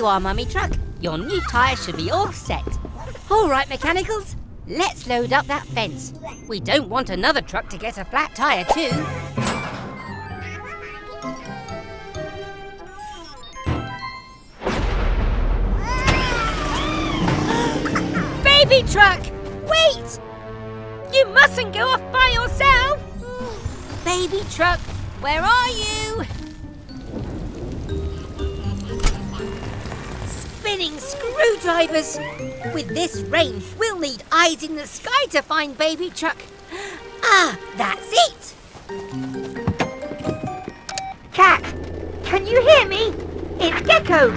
you are, Mummy Truck. Your new tyre should be all set. All right, mechanicals, let's load up that fence. We don't want another truck to get a flat tyre too. Baby truck, wait! You mustn't go off by yourself! Baby truck, where are you? Spinning screwdrivers! With this rain, we'll need eyes in the sky to find baby truck. Ah, that's it! Kat, can you hear me? It's Gecko.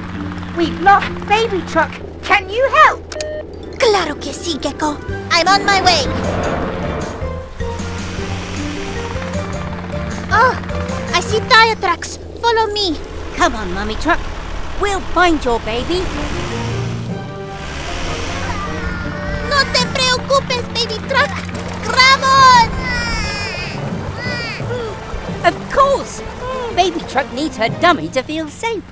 We've lost baby truck. Can you help? Claro que sí, Gecko. I'm on my way. Oh, I see tire tracks. Follow me. Come on, Mummy Truck. We'll find your baby. No te preocupes, baby truck. Grab on! Of course! Baby Truck needs her dummy to feel safe.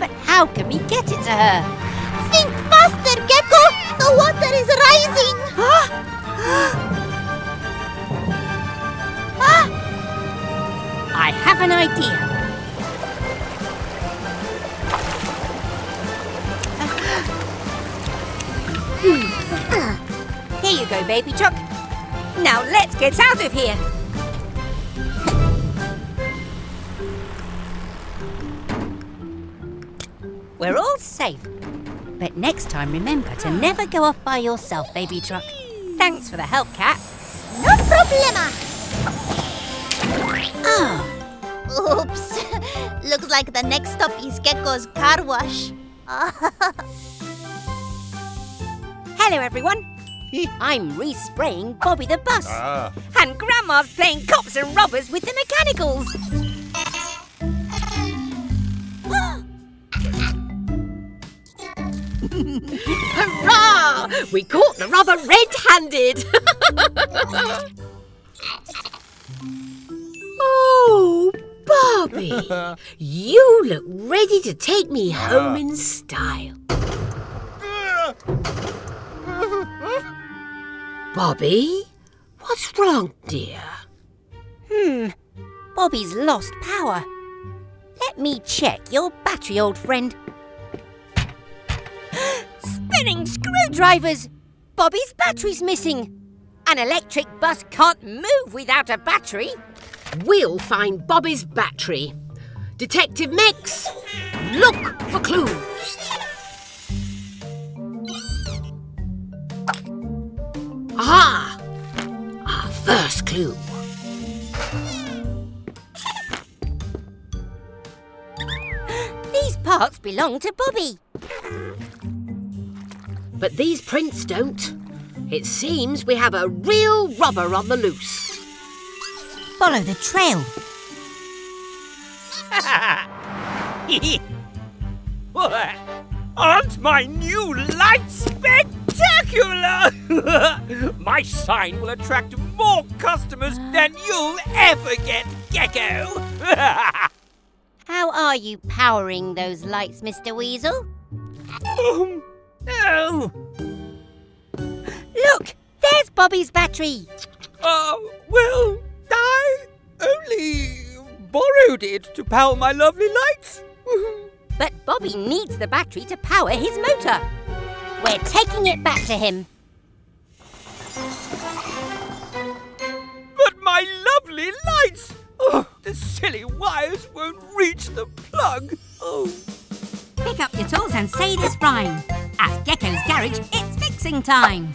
But how can we get it to her? Think faster, Gecko. The water is rising. I have an idea. Hmm. Here you go, baby truck. Now let's get out of here. We're all safe. But next time, remember to never go off by yourself, baby truck. Thanks for the help, Kat. No problema. Oh, Oops. Looks like the next stop is Gecko's car wash. hello, everyone. I'm respraying Bobby the bus. Ah. And Grandma's playing cops and robbers with the mechanicals. Hurrah! We caught the robber red-handed. oh, Bobby, you look ready to take me home in style. Bobby, what's wrong, dear? Hmm, Bobby's lost power. Let me check your battery, old friend. Spinning screwdrivers! Bobby's battery's missing. An electric bus can't move without a battery. We'll find Bobby's battery. Detective Mix, look for clues. Aha! Our first clue. These parts belong to Bobby. But these prints don't. It seems we have a real robber on the loose. Follow the trail. Aren't my new lights spectacular? my sign will attract more customers than you'll ever get, Gecko. How are you powering those lights, Mr. Weasel? um, oh, Look, there's Bobby's battery. uh, well, I only borrowed it to power my lovely lights. But Bobby needs the battery to power his motor. We're taking it back to him. But my lovely lights! Oh, the silly wires won't reach the plug. Oh. Pick up your tools and say this rhyme. At Gecko's garage, it's fixing time.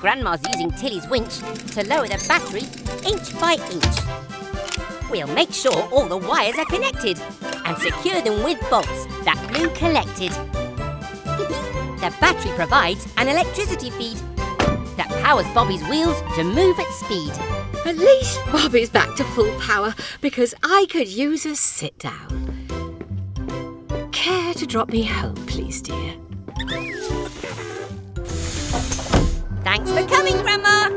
Grandma's using Tilly's winch to lower the battery inch by inch. We'll make sure all the wires are connected and secure them with bolts that Blue collected. The battery provides an electricity feed that powers Bobby's wheels to move at speed. At least Bobby's back to full power because I could use a sit down. Care to drop me home, please, dear? Thanks for coming, Grandma!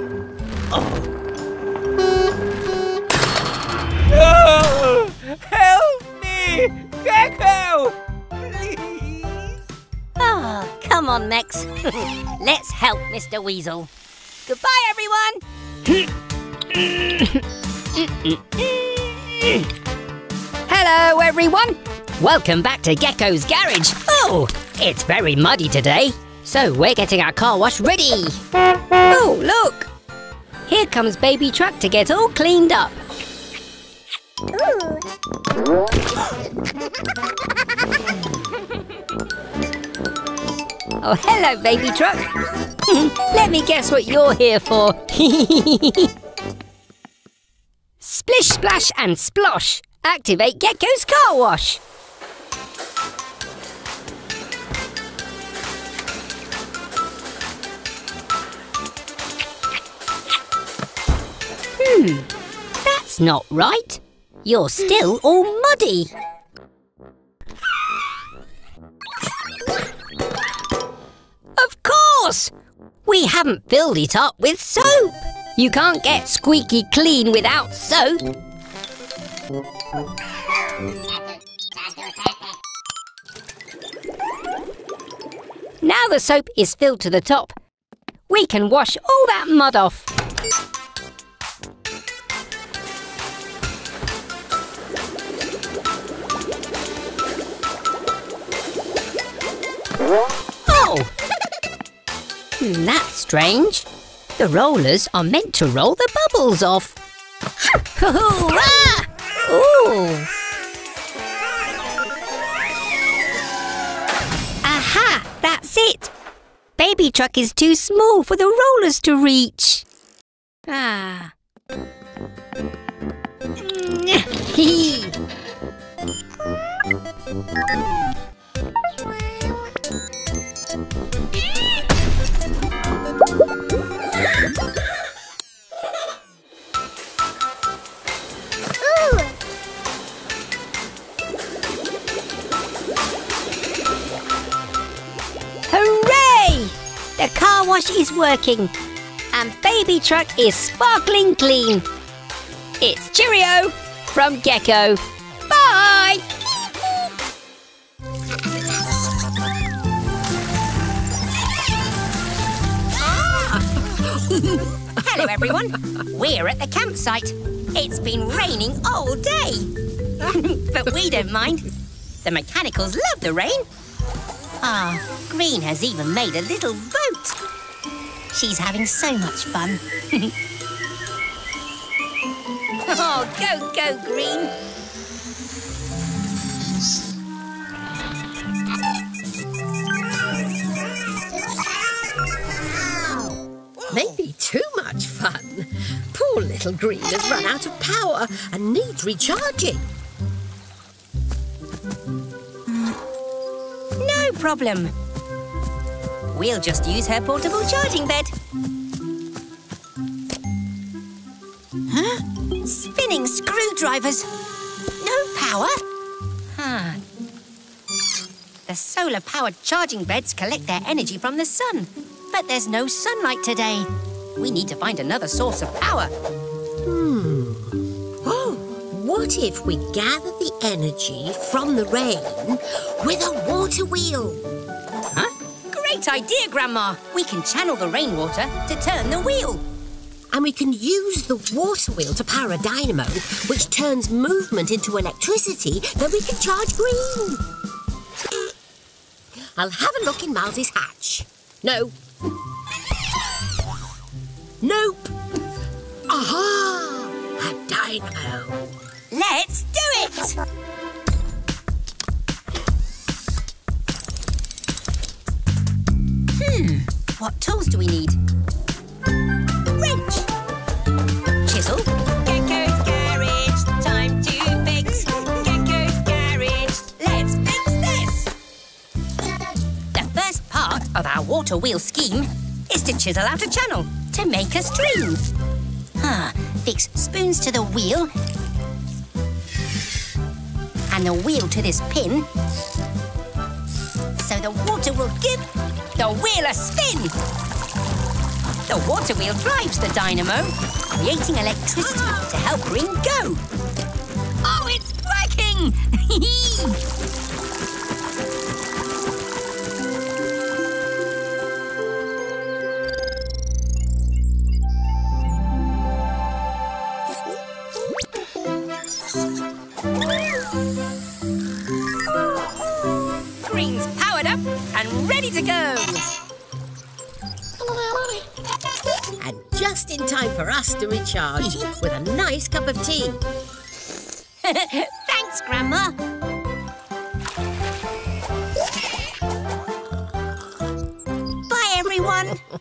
Oh, help me! Gecko! Ah, works. Let's help Mr. Weasel. Goodbye, everyone. Hello, everyone. Welcome back to Gecko's Garage. Oh, it's very muddy today, so we're getting our car wash ready. Oh, look. Here comes Baby Truck to get all cleaned up. Oh, hello, Baby Truck. Let me guess what you're here for. Splish, splash, and splosh. Activate Gecko's car wash. Hmm, that's not right. You're still all muddy. Of course! We haven't filled it up with soap. You can't get squeaky clean without soap. Now the soap is filled to the top. We can wash all that mud off. Oh! Hmm, That's strange. The rollers are meant to roll the bubbles off. Ooh! Aha! That's it! Baby truck is too small for the rollers to reach. Ah. The car wash is working and baby truck is sparkling clean. It's Cheerio from Gecko. Bye! Ah! Hello everyone. We're at the campsite. It's been raining all day. but we don't mind. The mechanicals love the rain. Ah, Green has even made a little boat. She's having so much fun. oh, go, go, Green. Maybe too much fun. Poor little Green has run out of power and needs recharging. Problem. We'll just use her portable charging bed. Huh? Spinning screwdrivers. No power? Huh. The solar powered charging beds collect their energy from the sun. But there's no sunlight today. We need to find another source of power. Oh, what if we gather the energy from the rain with a water wheel? Huh? Great idea, Grandma. We can channel the rainwater to turn the wheel. And we can use the water wheel to power a dynamo, which turns movement into electricity that we can charge Green. I'll have a look in Miles's hatch. No. Nope. Aha! A dynamo. Let's do it! Hmm, what tools do we need? Wrench! Chisel? Gecko's garage, time to fix. Gecko's garage, let's fix this! The first part of our water wheel scheme is to chisel out a channel to make a stream. Ah, fix spoons to the wheel and the wheel to this pin. So the water will give the wheel a spin. The water wheel drives the dynamo, creating electricity to help Green go. Oh, it's working! us to recharge with a nice cup of tea. Thanks, Grandma. Bye, everyone.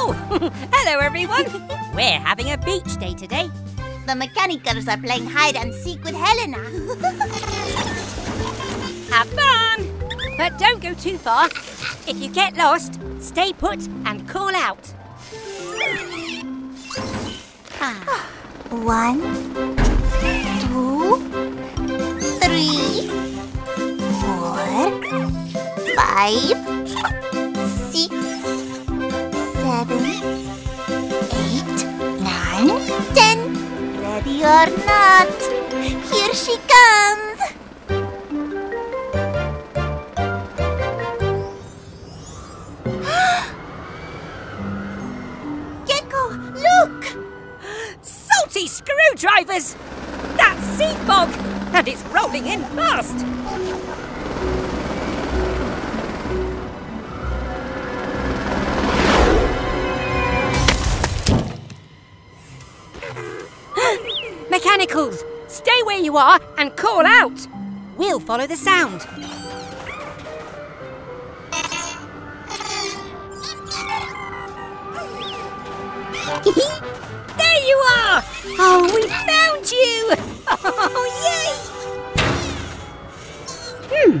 Oh, hello everyone. We're having a beach day today. The Mechanicals are playing hide and seek with Helena. Have fun! But don't go too far. If you get lost, stay put and call out. One, two, three, four, five, six, seven, eight, nine, ten. Ready or not, screwdrivers! That's sea fog! And it's rolling in fast! Mechanicals, stay where you are and call out! We'll follow the sound. Are! Oh, we found you! Oh, yay! Hmm.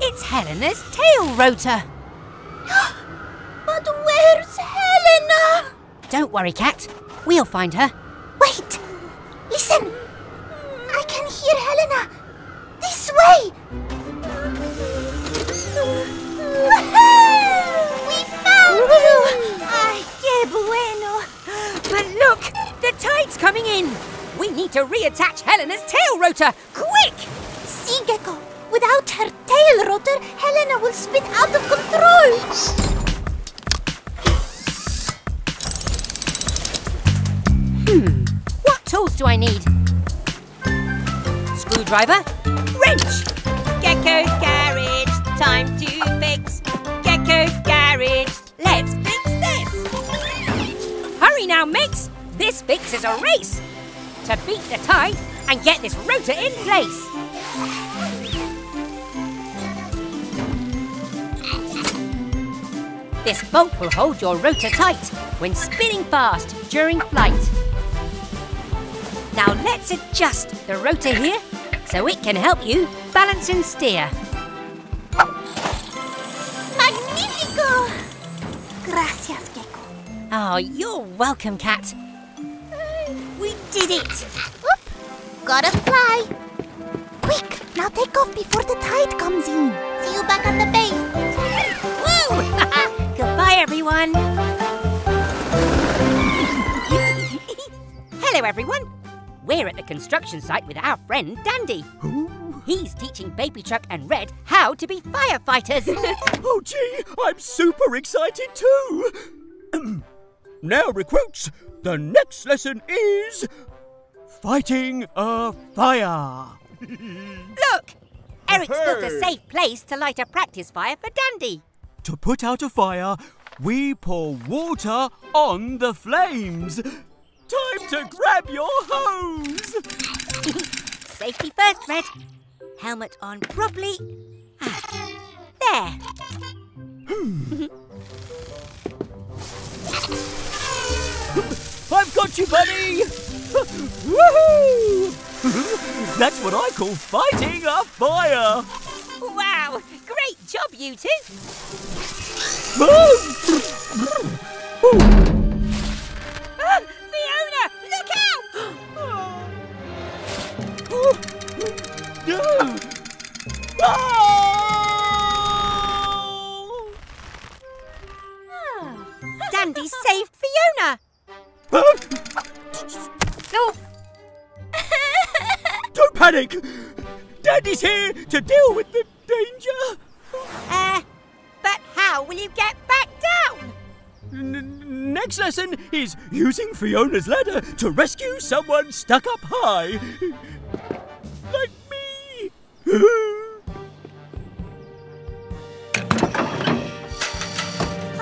It's Helena's tail rotor. But where's Helena? Don't worry, Kat. We'll find her. Wait! Listen! Coming in! We need to reattach Helena's tail rotor! Quick! See, gecko! Without her tail rotor, Helena will spin out of control! Hmm, what tools do I need? Screwdriver, wrench. Gecko's garage, time This fix is a race to beat the tide and get this rotor in place. This bolt will hold your rotor tight when spinning fast during flight. Now let's adjust the rotor here so it can help you balance and steer. Magnifico! Gracias, gecko. Oh, you're welcome, Kat. We did it! Whoop! Gotta fly! Quick! Now take off before the tide comes in. See you back on the base. Woo! Goodbye, everyone. Hello, everyone. We're at the construction site with our friend Dandy. He's teaching Baby Truck and Red how to be firefighters. Oh, gee, I'm super excited too. now, recruits, the next lesson is fighting a fire. Look! Eric's built a safe place to light a practice fire for Dandy. To put out a fire, we pour water on the flames. Time to grab your hose. Safety first, Red. Helmet on properly. Ah, There. I've got you, buddy. Woohoo! That's what I call fighting a fire. Wow! Great job, you two. Panic! Daddy's here to deal with the danger! uh, but how will you get back down? N- next lesson is using Fiona's ladder to rescue someone stuck up high. Like me!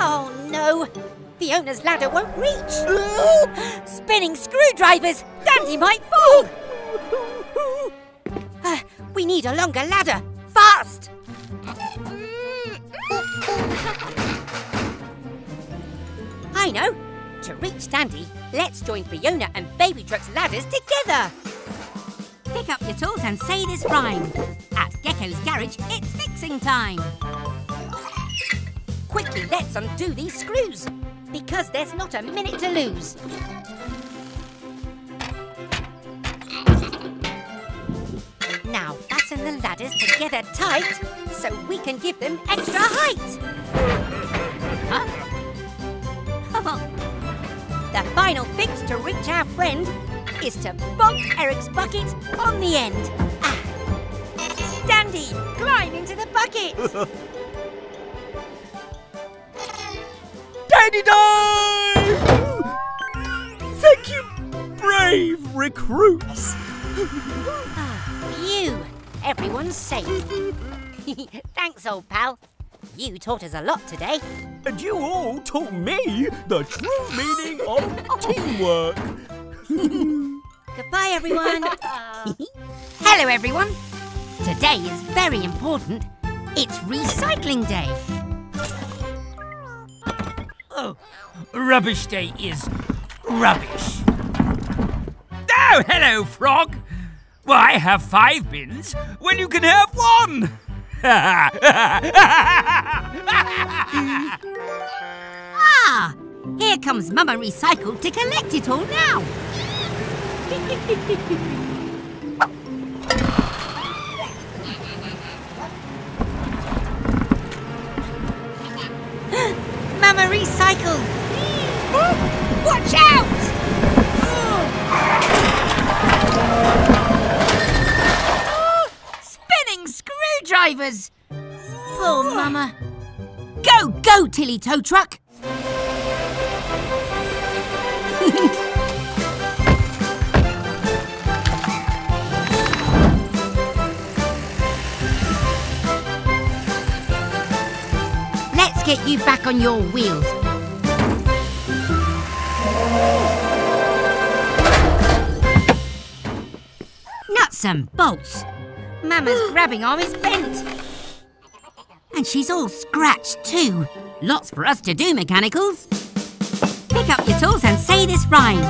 Oh no! Fiona's ladder won't reach. Spinning screwdrivers! Dandy might fall! Uh, we need a longer ladder. Fast! I know. To reach Dandy, let's join Fiona and Baby Truck's ladders together. Pick up your tools and say this rhyme. At Gecko's garage, it's fixing time. Quickly, let's undo these screws. Because there's not a minute to lose. Now fasten the ladders together tight so we can give them extra height. Huh? the final fix to reach our friend is to bonk Eric's bucket on the end. Ah. Dandy, climb into the bucket. Dandy dive! Thank you, brave recruits. Everyone's safe. Thanks, old pal. You taught us a lot today. And you all taught me the true meaning of teamwork. Goodbye, everyone. Hello, everyone. Today is very important. It's recycling day. Oh, rubbish day is rubbish. Oh, hello, Frog. Why have five bins when you can have one? Ah, here comes Mama Recycle to collect it all now. screwdrivers! Poor oh, Mama. Go, go, Tilly Tow Truck! Let's get you back on your wheels. Nuts and bolts. Mama's grabbing arm is bent. And she's all scratched too. Lots for us to do, mechanicals. Pick up your tools and say this rhyme.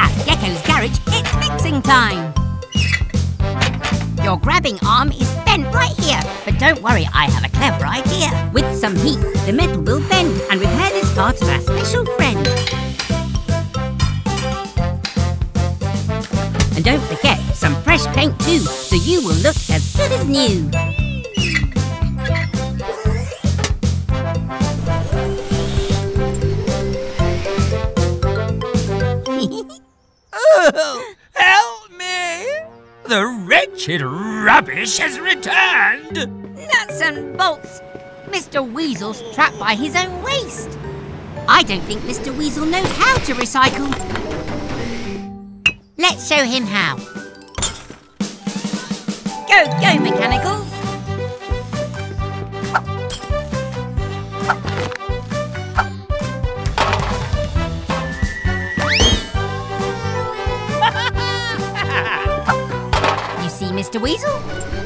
At Gecko's garage, it's fixing time. Your grabbing arm is bent right here. But don't worry, I have a clever idea. With some heat, the metal will bend and repair this part of our special friend. And don't forget some fresh paint too, so you will look as good as new. Oh, help me! The wretched rubbish has returned! Nuts and bolts! Mr. Weasel's trapped by his own waste. I don't think Mr. Weasel knows how to recycle. Let's show him how. Go, go, mechanicals! you see, Mr. Weasel?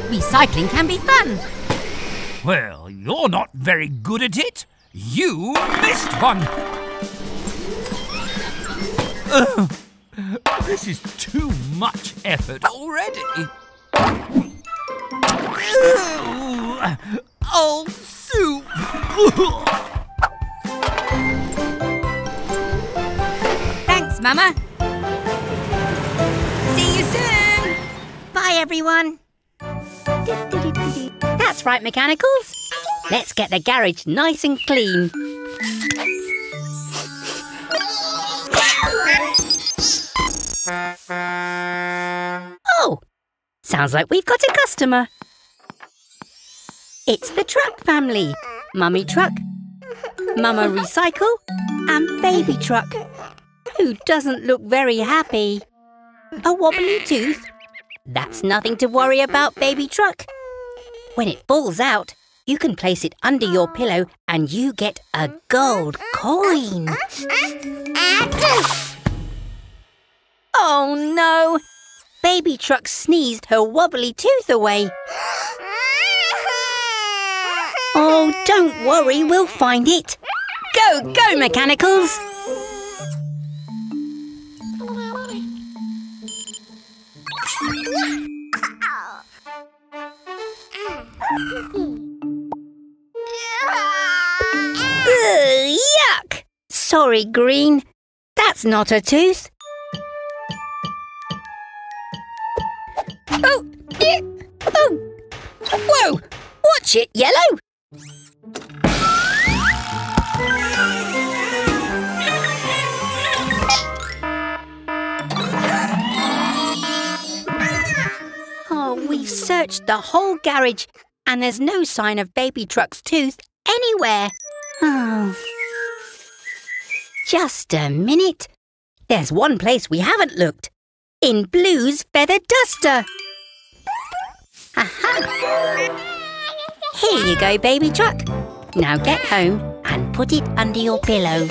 Recycling can be fun. Well, you're not very good at it. You missed one. Ugh, this is too much effort already. Oh, soup. Thanks, Mama. See you soon. Bye, everyone. That's right, mechanicals. Let's get the garage nice and clean. Oh, sounds like we've got a customer. It's the truck family. Mummy Truck, Mama Recycle, and Baby Truck who doesn't look very happy. A wobbly tooth? That's nothing to worry about, baby truck. When it falls out, You can place it under your pillow and you get a gold coin. Oh no! Baby Truck sneezed her wobbly tooth away. Oh, don't worry, we'll find it. Go, go, Mechanicals! Yuck! Sorry, Green. That's not a tooth. Oh, eh, oh, whoa! Watch it, Yellow! Oh, we've searched the whole garage and there's no sign of Baby Truck's tooth anywhere. Oh. Just a minute. There's one place we haven't looked. In Blue's feather duster. Aha! Here you go, Baby Truck. Now get home and put it under your pillow.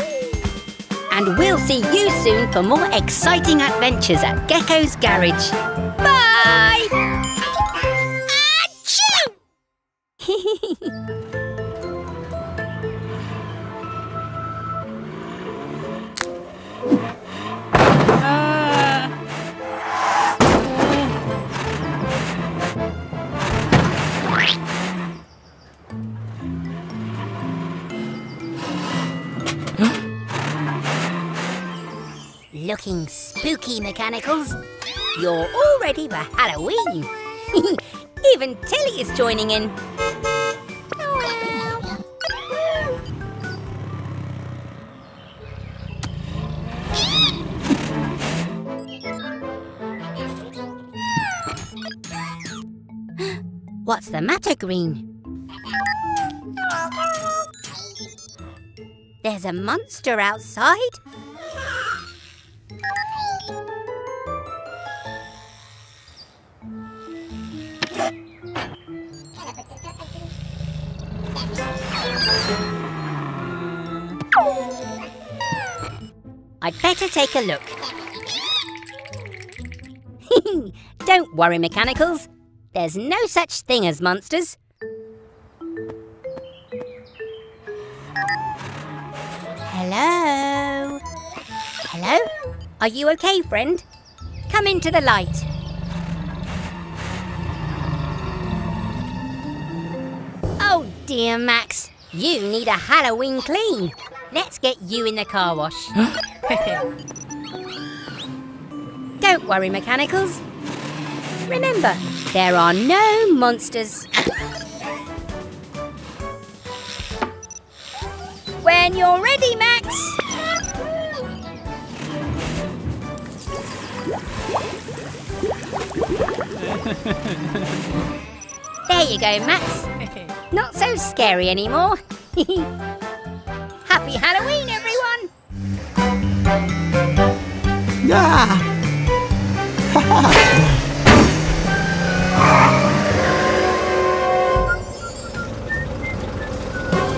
And we'll see you soon for more exciting adventures at Gecko's Garage. Bye! Achoo! Looking spooky, Mechanicals. You're all ready for Halloween. Even Tilly is joining in. What's the matter, Green? There's a monster outside? I'd better take a look. Don't worry, Mechanicals. There's no such thing as monsters. Hello? Hello? Are you okay, friend? Come into the light. Oh dear, Max. You need a Halloween clean. Let's get you in the car wash. Don't worry, Mechanicals. Remember, there are no monsters. When you're ready, Max. there you go, Max. Not so scary anymore. Happy Halloween, everyone! Ah!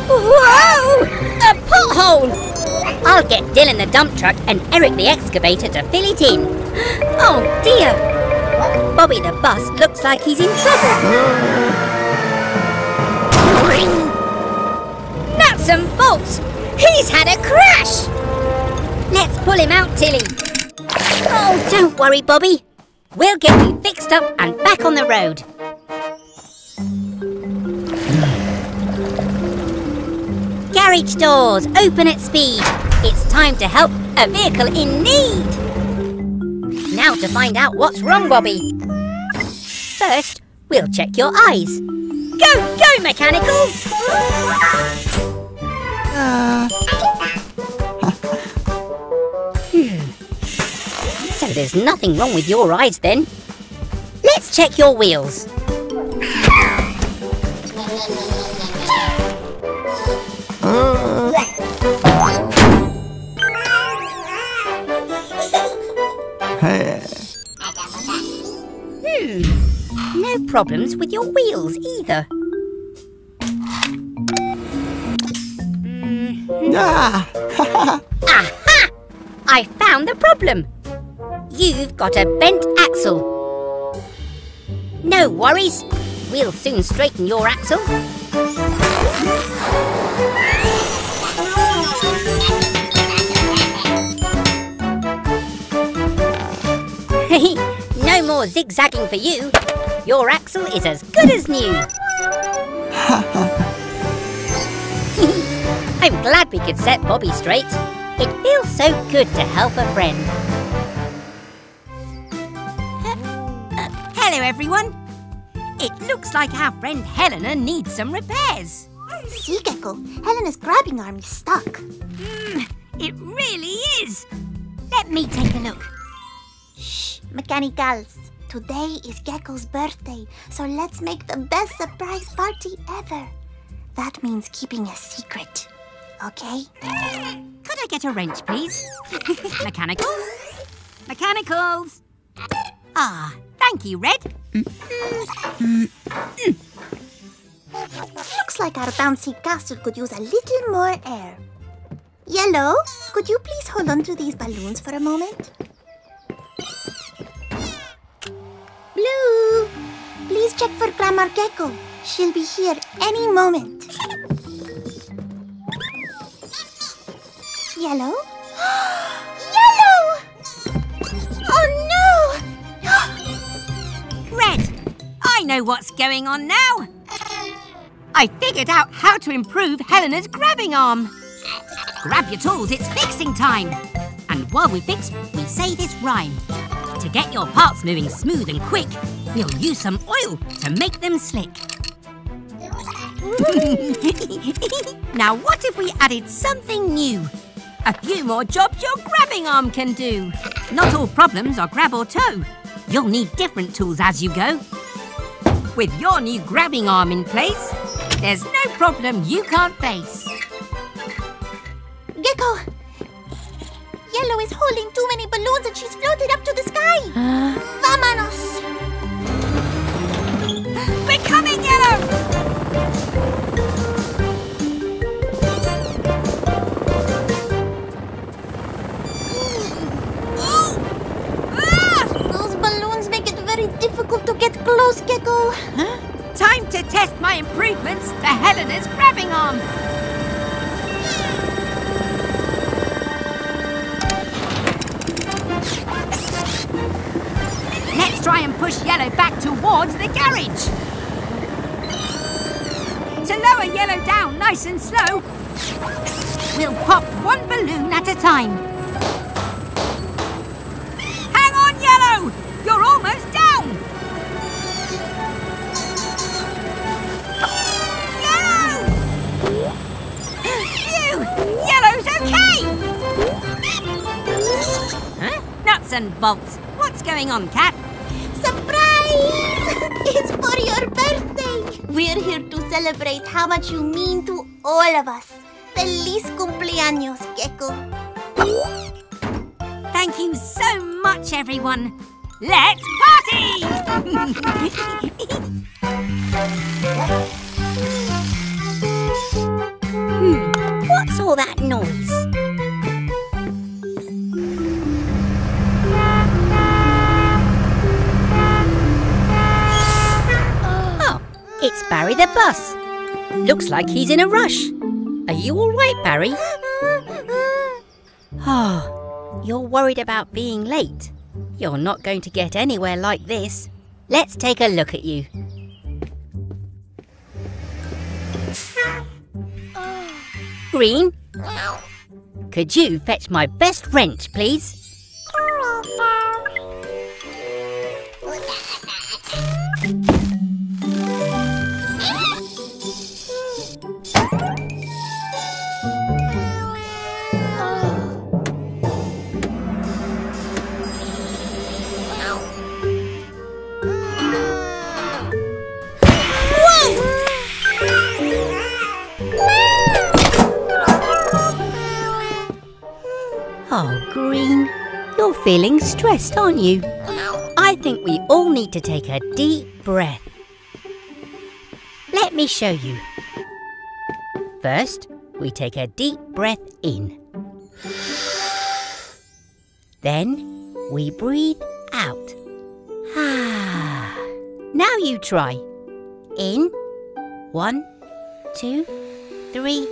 Whoa! A pothole! I'll get Dylan the dump truck and Eric the excavator to fill it in. Oh dear! Bobby the bus looks like he's in trouble. Nuts and bolts! He's had a crash! Let's pull him out, Tilly. Oh, don't worry, Bobby. We'll get you fixed up and back on the road. Garage doors, open at speed. It's time to help a vehicle in need. Now to find out what's wrong, Bobby. First, we'll check your eyes. Go, go, mechanicals! Hmm. So there's nothing wrong with your eyes then. Let's check your wheels. hmm. No problems with your wheels either. Hmm. Ah! Aha! I found the problem. You've got a bent axle. No worries. We'll soon straighten your axle. No more zigzagging for you. Your axle is as good as new. I'm glad we could set Bobby straight. It feels so good to help a friend. hello, everyone. It looks like our friend Helena needs some repairs. See, Gecko, Helena's grabbing arm is stuck. Mm, it really is. Let me take a look. Shh, mechanicals. Today is Gecko's birthday, so let's make the best surprise party ever. That means keeping a secret. Okay? Could I get a wrench, please? Mechanicals? Mechanicals! Ah, thank you, Red. Looks like our bouncy castle could use a little more air. Yellow, could you please hold on to these balloons for a moment? Blue, please check for Grandma Gecko. She'll be here any moment. Yellow? Yellow! Oh no! Red, I know what's going on now. I figured out how to improve Helena's grabbing arm. Grab your tools, it's fixing time. And while we fix, we say this rhyme. To get your parts moving smooth and quick, we'll use some oil to make them slick. now what if we added something new? A few more jobs your grabbing arm can do. Not all problems are grab or tow. You'll need different tools as you go. With your new grabbing arm in place, there's no problem you can't face. Gecko! Yellow is holding too many balloons and she's floated up to the sky! Vámonos! We're coming, Yellow! Those balloons make it very difficult to get close, Gecko. Huh? Time to test my improvements to Helena's grabbing arm. Try and push Yellow back towards the garage. To lower Yellow down nice and slow, we'll pop one balloon at a time. Hang on, Yellow! You're almost down! Yellow! Phew! Yellow's okay! Huh? Nuts and bolts. What's going on, Kat? It's for your birthday! We're here to celebrate how much you mean to all of us. Feliz cumpleaños, Gecko. Thank you so much, everyone. Let's party! hmm, what's all that noise? It's Barry the bus. Looks like he's in a rush. Are you all right, Barry? Oh, you're worried about being late. You're not going to get anywhere like this. Let's take a look at you. Green, could you fetch my best wrench, please? You're feeling stressed, aren't you? I think we all need to take a deep breath. Let me show you. First, we take a deep breath in. Then we breathe out. now you try. In. One, two, three,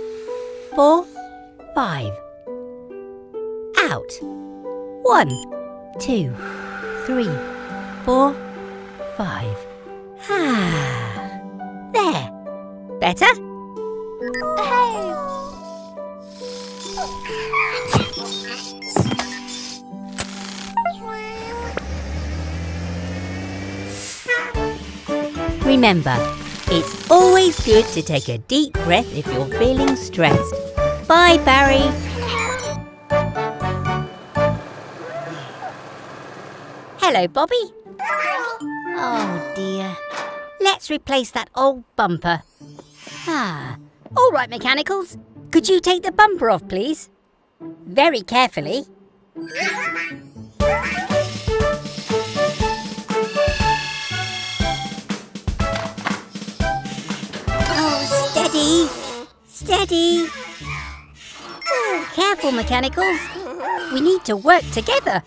four, five. Out. One, two, three, four, five. Ah, there. Better? Hey! Remember, it's always good to take a deep breath if you're feeling stressed. Bye, Barry. Hello, Bobby. Oh dear. Let's replace that old bumper. Ah. All right, mechanicals. Could you take the bumper off, please? Very carefully. Oh, steady. Steady. Oh, careful, mechanicals. We need to work together.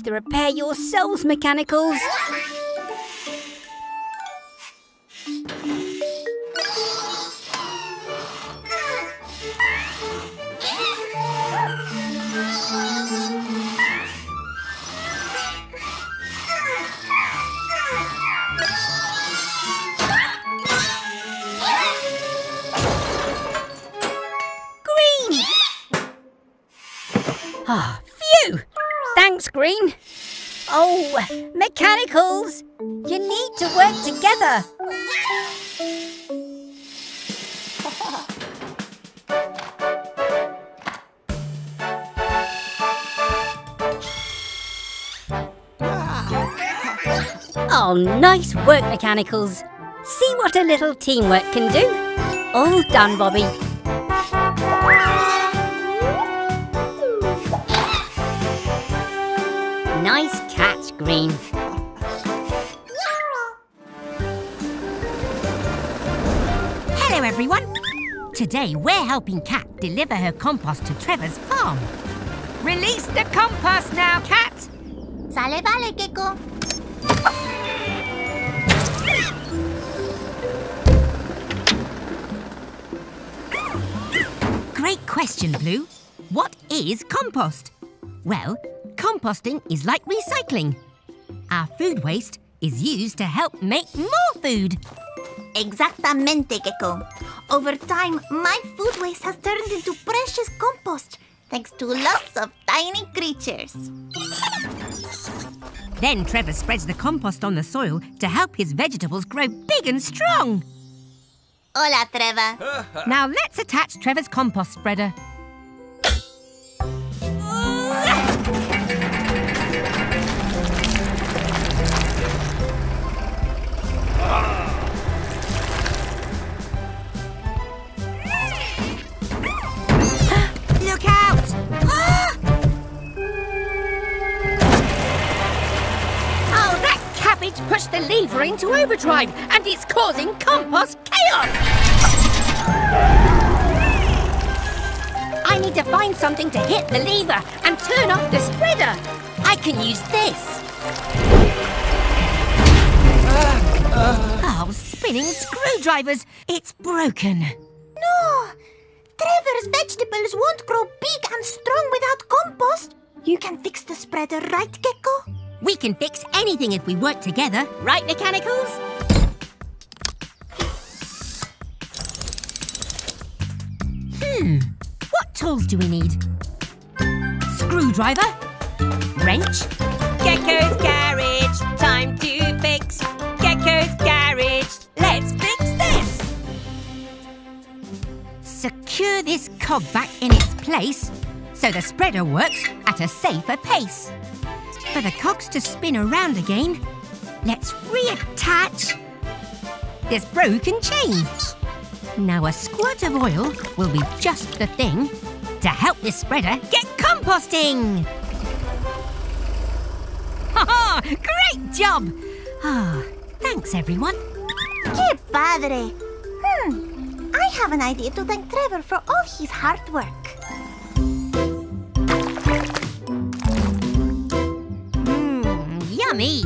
Finish the repair yourselves, mechanicals. Mechanicals! You need to work together. Oh, nice work, mechanicals. See what a little teamwork can do. All done, Bobby. Today we're helping Kat deliver her compost to Trevor's farm. Release the compost now, Kat. Sale vale, Gecko. Great question, Blue. What is compost? Well, composting is like recycling. Our food waste is used to help make more food. Exactamente, Gecko. Over time, my food waste has turned into precious compost, thanks to lots of tiny creatures. Then Trevor spreads the compost on the soil to help his vegetables grow big and strong. Hola, Trevor. Now let's attach Trevor's compost spreader. Cabbage pushed the lever into overdrive and it's causing compost chaos! I need to find something to hit the lever and turn off the spreader. I can use this. Oh, spinning screwdrivers! It's broken. No! Trevor's vegetables won't grow big and strong without compost. You can fix the spreader, right, Gecko? We can fix anything if we work together. Right, mechanicals? Hmm. What tools do we need? Screwdriver? Wrench? Gecko's garage, time to fix. Gecko's garage, let's fix this. Secure this cog back in its place. so the spreader works at a safer pace. For the cogs to spin around again, let's reattach this broken chain. Now a squirt of oil will be just the thing to help this spreader get composting. Ha ha! Great job! Ah, thanks everyone. Que padre! Hmm, I have an idea to thank Trevor for all his hard work. Yummy!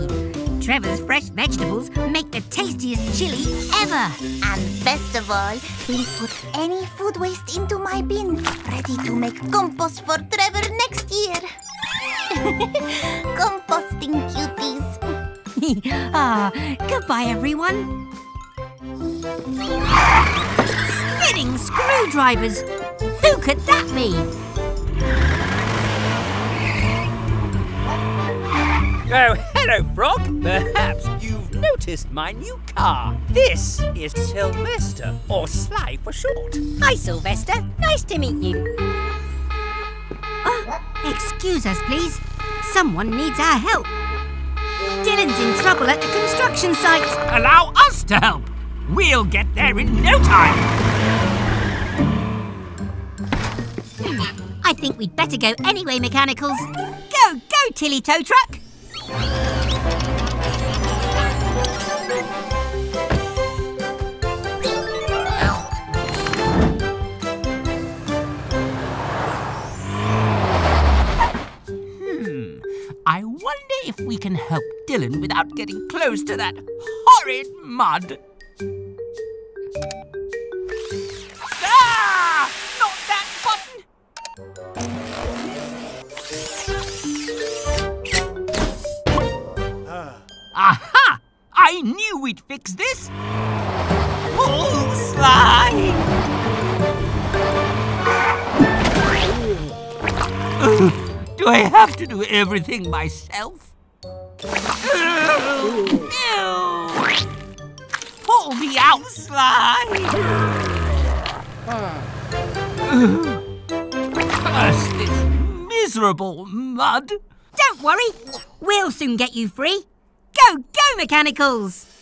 Trevor's fresh vegetables make the tastiest chili ever. And best of all, we'll put any food waste into my bin, ready to make compost for Trevor next year. Composting cuties. ah, goodbye everyone. Spinning screwdrivers! Who could that be? Oh, hello, Frog. Perhaps you've noticed my new car. This is Sylvester, or Sly for short. Hi, Sylvester. Nice to meet you. Oh, excuse us, please. Someone needs our help. Dylan's in trouble at the construction site. Allow us to help. We'll get there in no time. I think we'd better go anyway, Mechanicals. Go, go, Tilly Tow Truck! Hmm. I wonder if we can help Dylan without getting close to that horrid mud. We'd fix this! Pull Sly! Do I have to do everything myself? Pull me out, Sly! Curse this miserable mud! Don't worry, we'll soon get you free. Go, go, Mechanicals!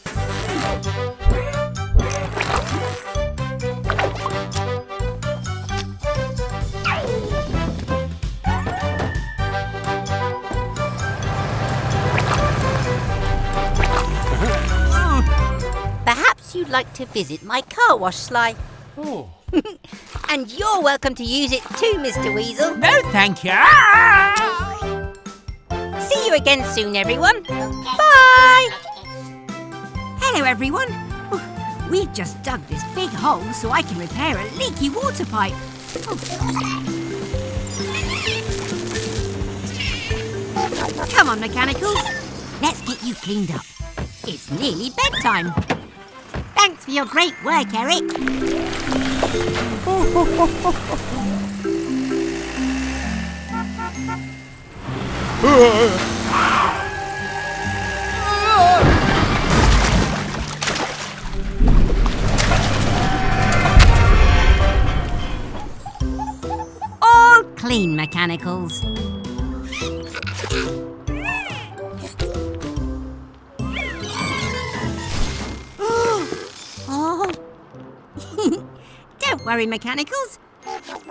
You'd like to visit my car wash, Sly. Oh. and you're welcome to use it too, Mr. Weasel. No, thank you. See you again soon, everyone. Bye! Hello, everyone. Oh, We've just dug this big hole so I can repair a leaky water pipe. Oh. Come on, Mechanicals. Let's get you cleaned up. It's nearly bedtime. Thanks for your great work, Eric. All clean, Mechanicals. Don't worry, Mechanicals.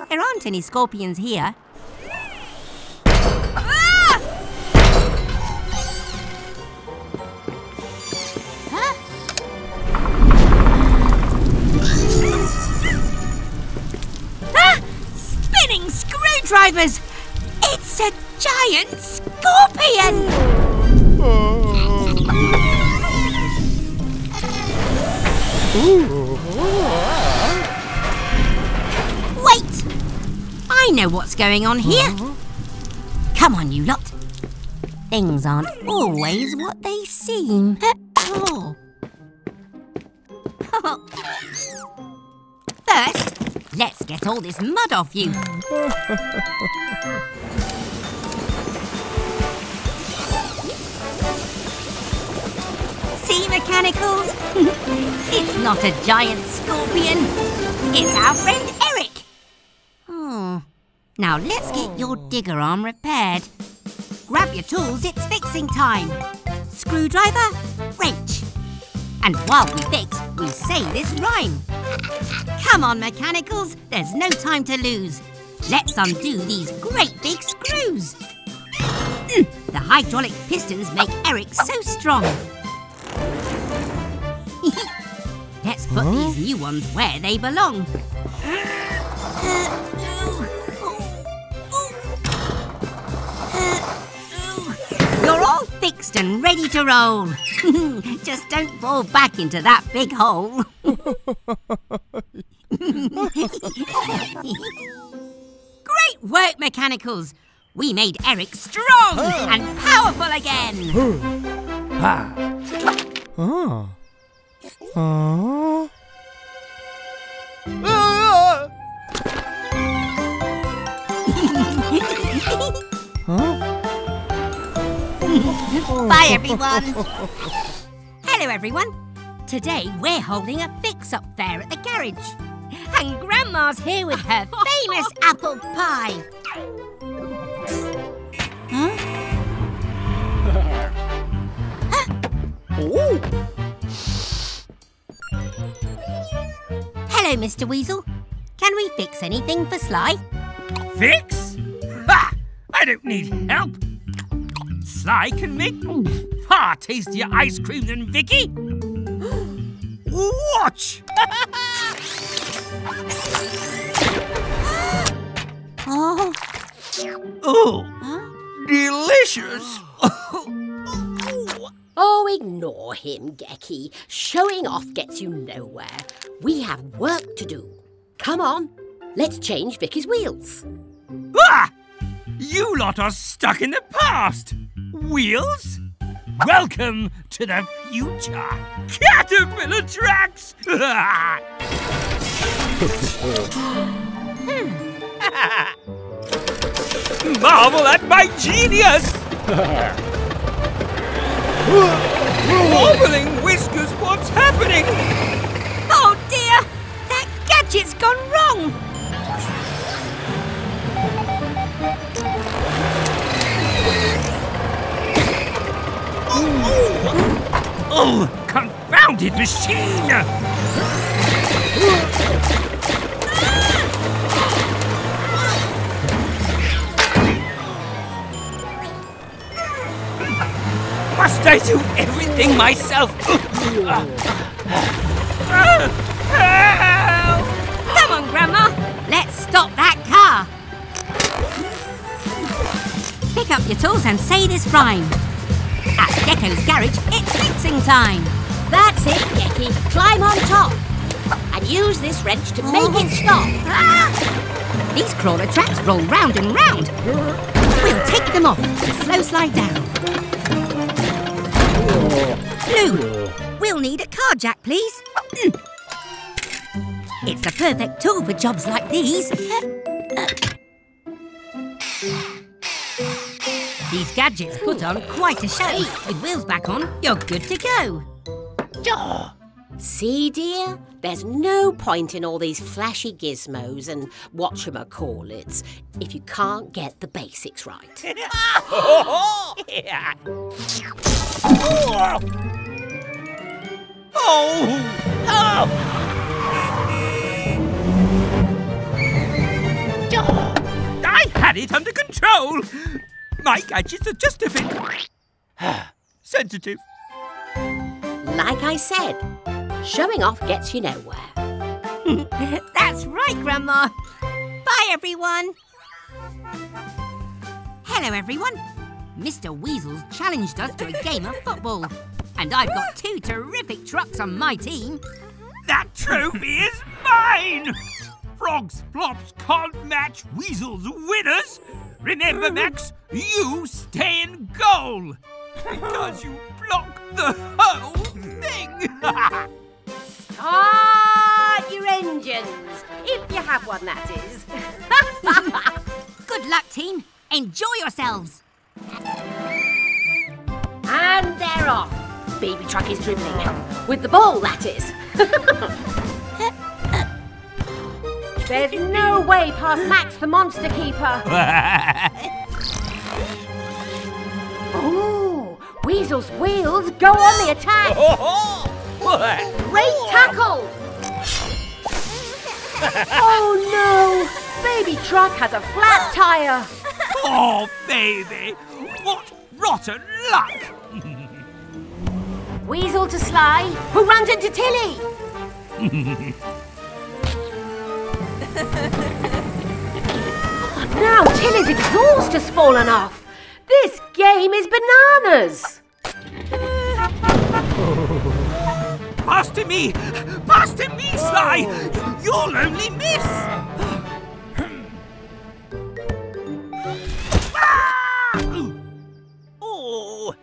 There aren't any scorpions here. Ah! Ah! Spinning screwdrivers! It's a giant scorpion! Wait! I know what's going on here. Come on, you lot. Things aren't always what they seem. Oh. First, let's get all this mud off you. See, Mechanicals? it's not a giant scorpion. It's our friend Now let's get your digger arm repaired. Grab your tools, it's fixing time. Screwdriver, wrench. And while we fix, we say this rhyme. Come on, mechanicals, there's no time to lose. Let's undo these great big screws. Mm, the hydraulic pistons make Eric so strong. Let's put these new ones where they belong. You're all fixed and ready to roll. Just don't fall back into that big hole. Great work, mechanicals. We made Eric strong and powerful again. Ah. Oh. Oh. Ah! Bye, everyone. Hello, everyone. Today we're holding a fix-up fair at the garage. And Grandma's here with her famous apple pie. Huh? Hello, Mr. Weasel. Can we fix anything for Sly? Fix? Ha! I don't need help. Sly can make far tastier ice cream than Vicky. Watch! Oh, Oh, delicious! Oh, ignore him, Gecky. Showing off gets you nowhere. We have work to do. Come on, let's change Vicky's wheels. ah! You lot are stuck in the past. Wheels? Welcome to the future. Caterpillar tracks! Marvel at my genius! Wobbling whiskers, what's happening? oh dear! That gadget's gone wrong! Oh, confounded machine! Must I do everything myself? Come on, Grandma. Let's stop that car. Pick up your tools and say this rhyme. Gecko's garage, it's fixing time. That's it, Gecky. Climb on top. And use this wrench to make it stop. These crawler tracks roll round and round. We'll take them off to slow Sly down. Blue, we'll need a car jack, please. It's the perfect tool for jobs like these. These gadgets put on quite a show. With wheels back on, you're good to go. See, dear? There's no point in all these flashy gizmos and whatchamacallits if you can't get the basics right. Oh! I had it under control. My gadgets are just a bit sensitive. Like I said, showing off gets you nowhere. That's right, Grandma. Bye, everyone. Hello, everyone. Mr. Weasel's challenged us to a game of football. And I've got two terrific trucks on my team. That trophy is mine! Frogs Flops can't match Weasel's winners! Remember, Max, you stay in goal! Because you block the whole thing! Ah, Start your engines, if you have one, that is. Good luck, team. Enjoy yourselves. and they're off. Baby truck is dribbling. With the ball, that is. There's no way past Max the Monster Keeper. Ooh, Weasel's wheels go on the attack. Great tackle. Oh no! Baby Truck has a flat tire. oh, baby! What rotten luck! Weasel to Sly, who runs into Tilly. now Tilly's exhaust has fallen off. This game is bananas. Pass to me! Pass to me, Sly! You'll only miss! Ah! Oh!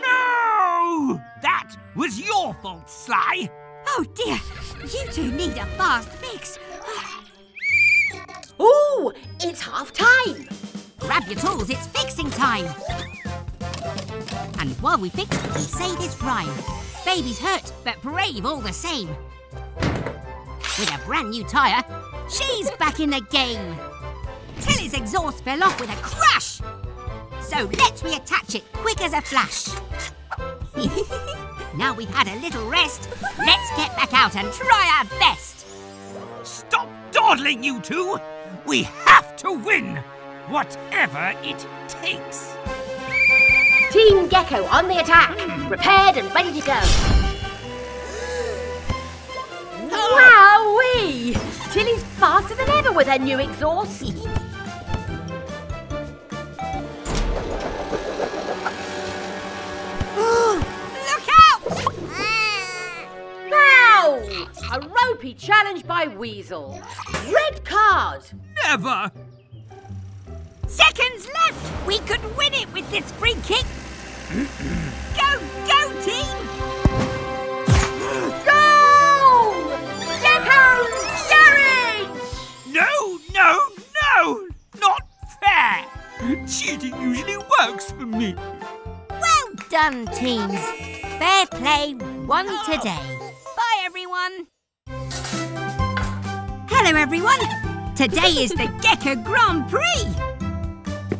No! That was your fault, Sly! Oh dear, you two need a fast fix. Ooh, it's half time. Grab your tools, it's fixing time. And while we fix, we say this rhyme. Baby's hurt, but brave all the same. With a brand new tyre, she's back in the game. Tilly's exhaust fell off with a crash. So let's reattach it quick as a flash. now we've had a little rest, let's get back out and try our best. Stop dawdling, you two! We have to win! Whatever it takes! Team Gecko on the attack, hmm. prepared and ready to go. Wowee! Tilly's faster than ever with her new exhaust. A ropey challenge by Weasel. Red card. Never! Seconds left! We could win it with this free kick! go, go, team! Go! Gecko's Garage! No, no, no! Not fair! Cheating usually works for me. Well done, teams. Fair play, one oh, today. Bye, everyone. Hello, everyone. Today is the Gecko Grand Prix.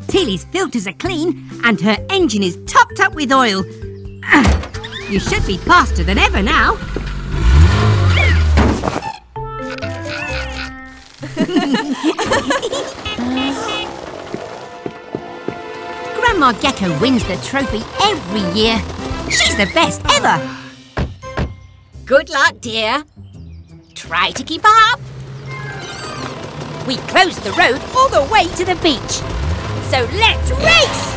Tilly's filters are clean and her engine is topped up with oil. You should be faster than ever now. Grandma Gecko wins the trophy every year. She's the best ever. Good luck, dear. Try to keep up. We closed the road all the way to the beach. So let's race!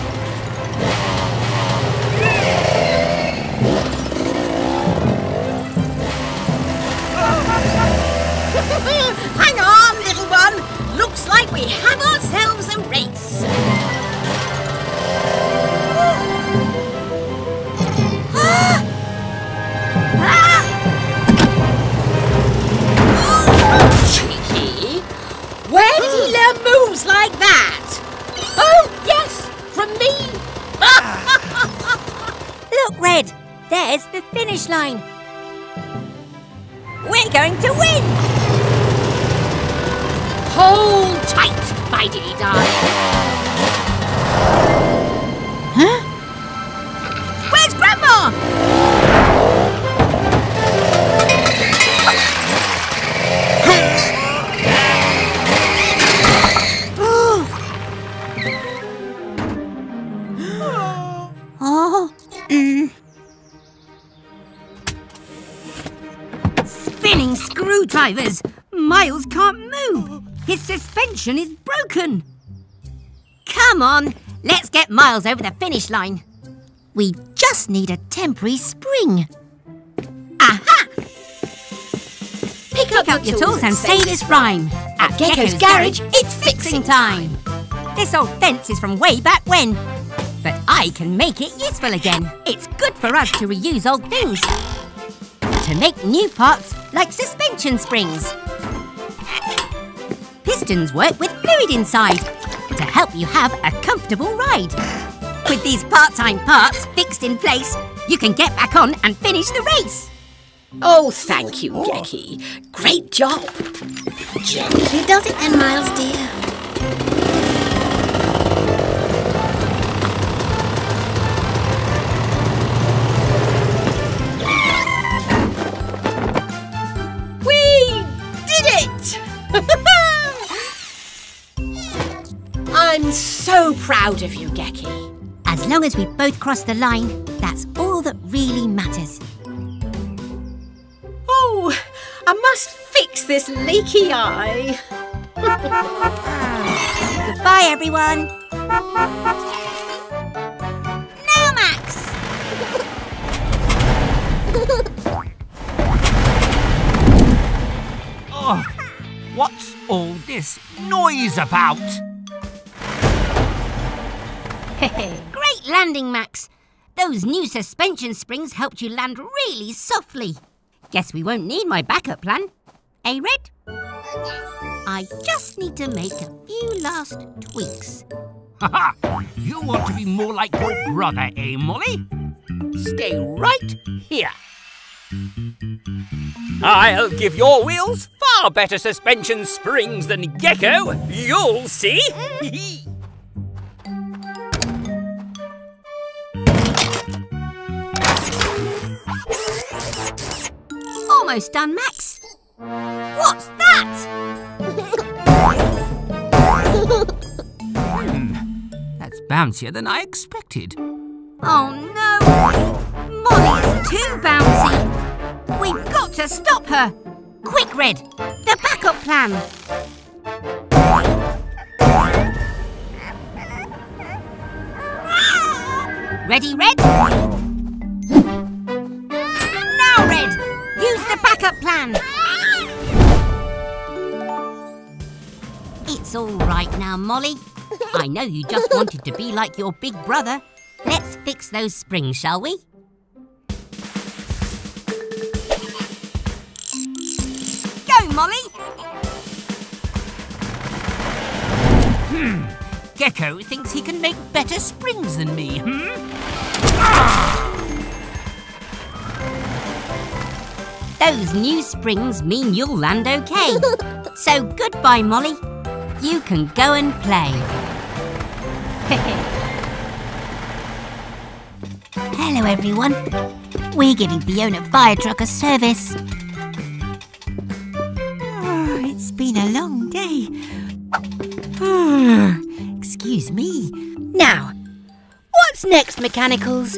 Hang on, little one. Looks like we have ourselves a race. Finish line. Suspension is broken! Come on, let's get Miles over the finish line. We just need a temporary spring. Aha! Pick, Pick up your tools and say this rhyme. At Gecko's Garage, it's fixing time. This old fence is from way back when. But I can make it useful again. It's good for us to reuse old things. To make new parts like suspension springs. Pistons work with fluid inside to help you have a comfortable ride. With these part-time parts fixed in place, you can get back on and finish the race. Oh, thank you, oh. Gecky. Great job. Gently does it then, Miles dear. So proud of you, Gecky. As long as we both cross the line, that's all that really matters. Oh, I must fix this leaky eye. Goodbye, everyone. Now, Max. Oh, what's all this noise about? Great landing, Max. Those new suspension springs helped you land really softly. Guess we won't need my backup plan. Eh, Red? I just need to make a few last tweaks. Ha ha! You want to be more like your brother, eh, Molly? Stay right here. I'll give your wheels far better suspension springs than Gecko. You'll see. Almost done, Max. What's that? Hmm. That's bouncier than I expected. Oh no! Molly's too bouncy! We've got to stop her! Quick, Red! The backup plan! Ready, Red? Now, Molly. I know you just wanted to be like your big brother. Let's fix those springs, shall we? Go, Molly! Hmm. Gecko thinks he can make better springs than me, hmm? Those new springs mean you'll land okay. so goodbye, Molly. You can go and play. Hello, everyone. We're giving Fiona Fire Truck a service. Oh, it's been a long day. Oh, excuse me. Now, what's next, Mechanicals?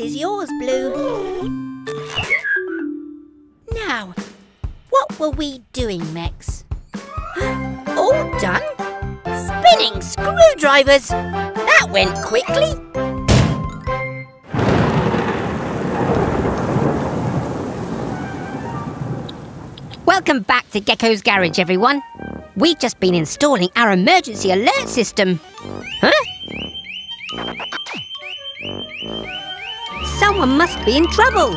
Is yours, Blue. Now, what were we doing, Mex? All done? Spinning screwdrivers! That went quickly. Welcome back to Gecko's Garage, everyone. We've just been installing our emergency alert system. Huh? Someone must be in trouble.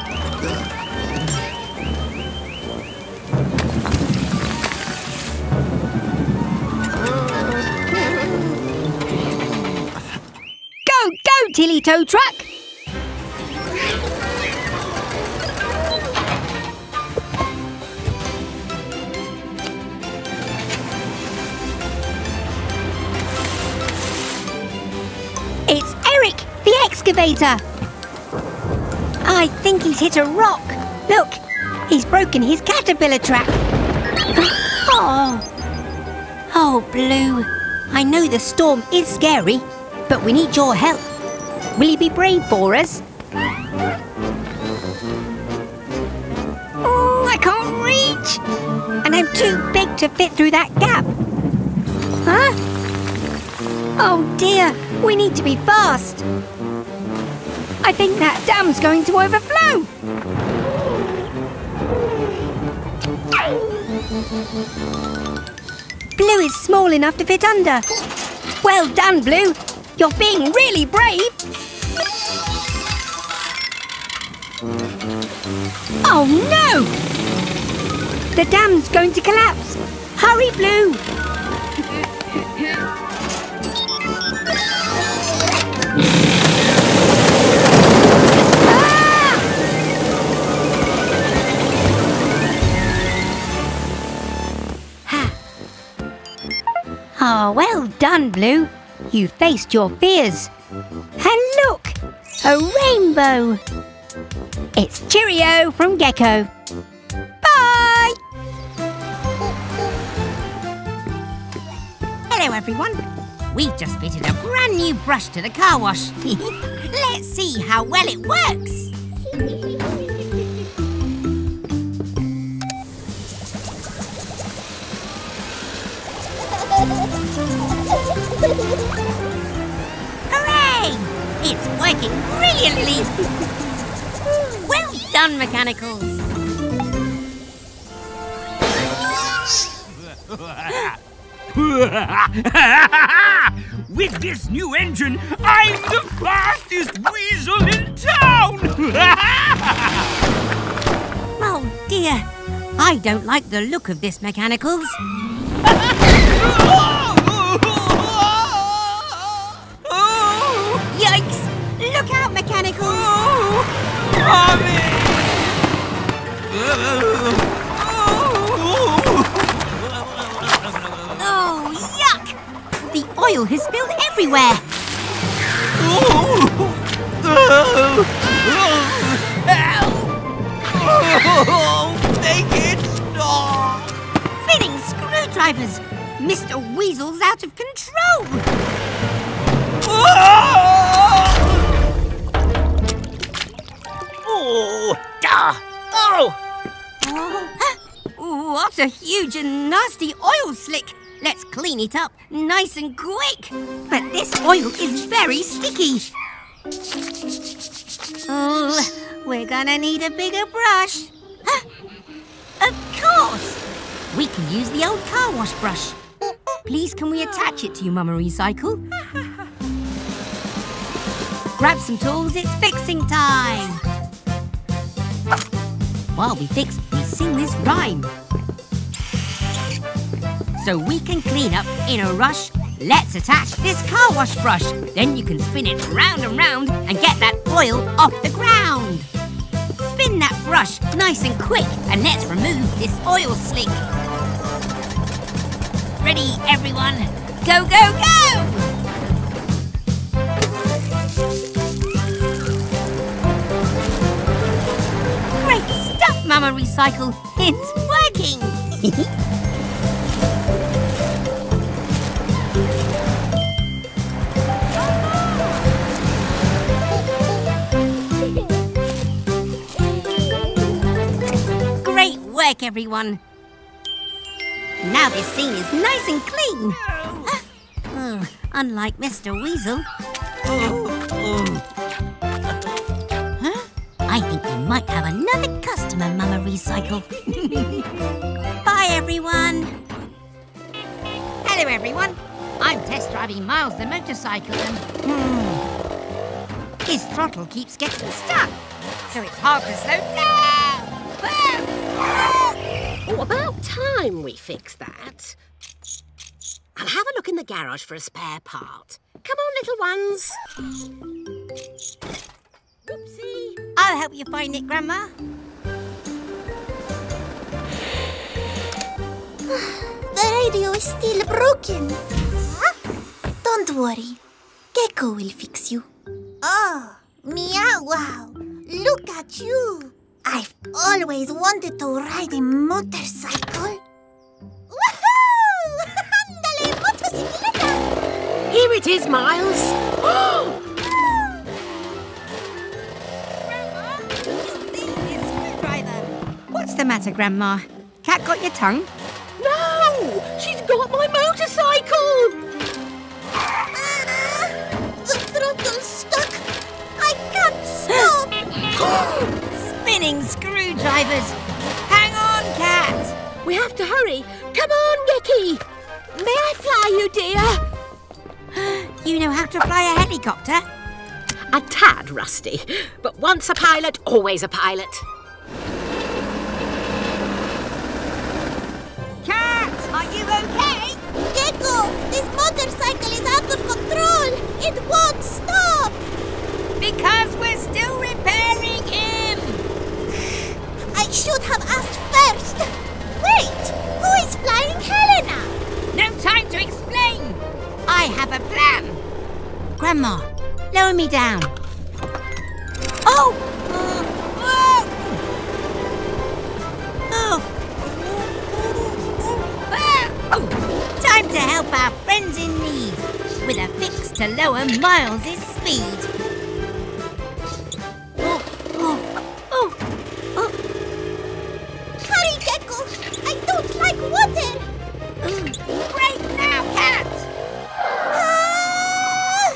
Go, go, Tilly Tow Truck! It's Eric, the excavator. I think he's hit a rock. Look, he's broken his caterpillar track. oh. Oh, Blue. I know the storm is scary, but we need your help. Will you be brave for us? Oh, I can't reach. And I'm too big to fit through that gap. Huh? Oh dear, we need to be fast. I think that dam's going to overflow. Blue is small enough to fit under. Well done, Blue. You're being really brave. Oh no! The dam's going to collapse. Hurry, Blue. Oh, well done, Blue. You faced your fears. And look, a rainbow. It's Cheerio from Gecko. Bye! Hello, everyone. We've just fitted a brand new brush to the car wash. Let's see how well it works. Hooray! It's working brilliantly! well done, Mechanicals! With this new engine, I'm the fastest weasel in town! Oh dear, I don't like the look of this, Mechanicals. Oh, yuck! The oil has spilled everywhere. Oh, Make it stop! Spinning screwdrivers! Mr. Weasel's out of control! Oh! Ah! Oh! Oh, what a huge and nasty oil slick! Let's clean it up nice and quick. But this oil is very sticky. Oh, we're gonna need a bigger brush. Huh, Of course! We can use the old car wash brush. Please, can we attach it to your Mama Recycle? Grab some tools, it's fixing time! While we fix, we sing this rhyme. So we can clean up in a rush. Let's attach this car wash brush. Then you can spin it round and round and get that oil off the ground. Spin that brush nice and quick and let's remove this oil slick. Ready, everyone? Go, go, go! Mama Recycle. It's working. Great work, everyone. Now this scene is nice and clean. Oh, unlike Mr. Weasel. Huh? I think we might have another customer, Mama Recycle. Bye, everyone. Hello, everyone. I'm test driving Miles the motorcycle and... Hmm. His throttle keeps getting stuck, so it's hard to slow down. Oh, about time we fix that. I'll have a look in the garage for a spare part. Come on, little ones. Oopsie. I'll help you find it, Grandma. The radio is still broken. Don't worry. Gecko will fix you. Oh, meow wow. Look at you. I've always wanted to ride a motorcycle. Woohoo! Ándale, motocicleta! Here it is, Miles. Oh! What's the matter, Grandma? Cat got your tongue? no! She's got my motorcycle! Ah, the throttle's stuck. I can't stop. Spinning screwdrivers. Hang on, Kat. We have to hurry. Come on, Nicky. May I fly you, dear? You know how to fly a helicopter? A tad rusty, but once a pilot, always a pilot. Are you okay? Gecko, this motorcycle is out of control. It won't stop. Because we're still repairing him. I should have asked first. Wait, who is flying Helena? No time to explain. I have a plan. Grandma, lower me down. Oh! Oh! To help our friends in need with a fix to lower Miles's speed. Oh! Oh! Oh! Hurry, Gecko. I don't like water. Right now, Kat! Ah.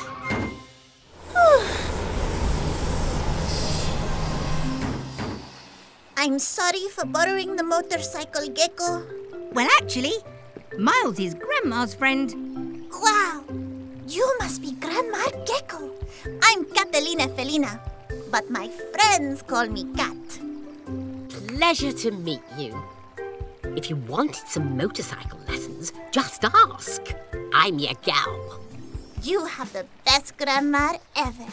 I'm sorry for borrowing the motorcycle, Gecko. Well, actually, Miles is Grandma's friend. Wow, you must be Grandma Gecko. I'm Catalina Felina, but my friends call me Kat. Pleasure to meet you. If you wanted some motorcycle lessons, just ask. I'm your gal. You have the best grandma ever.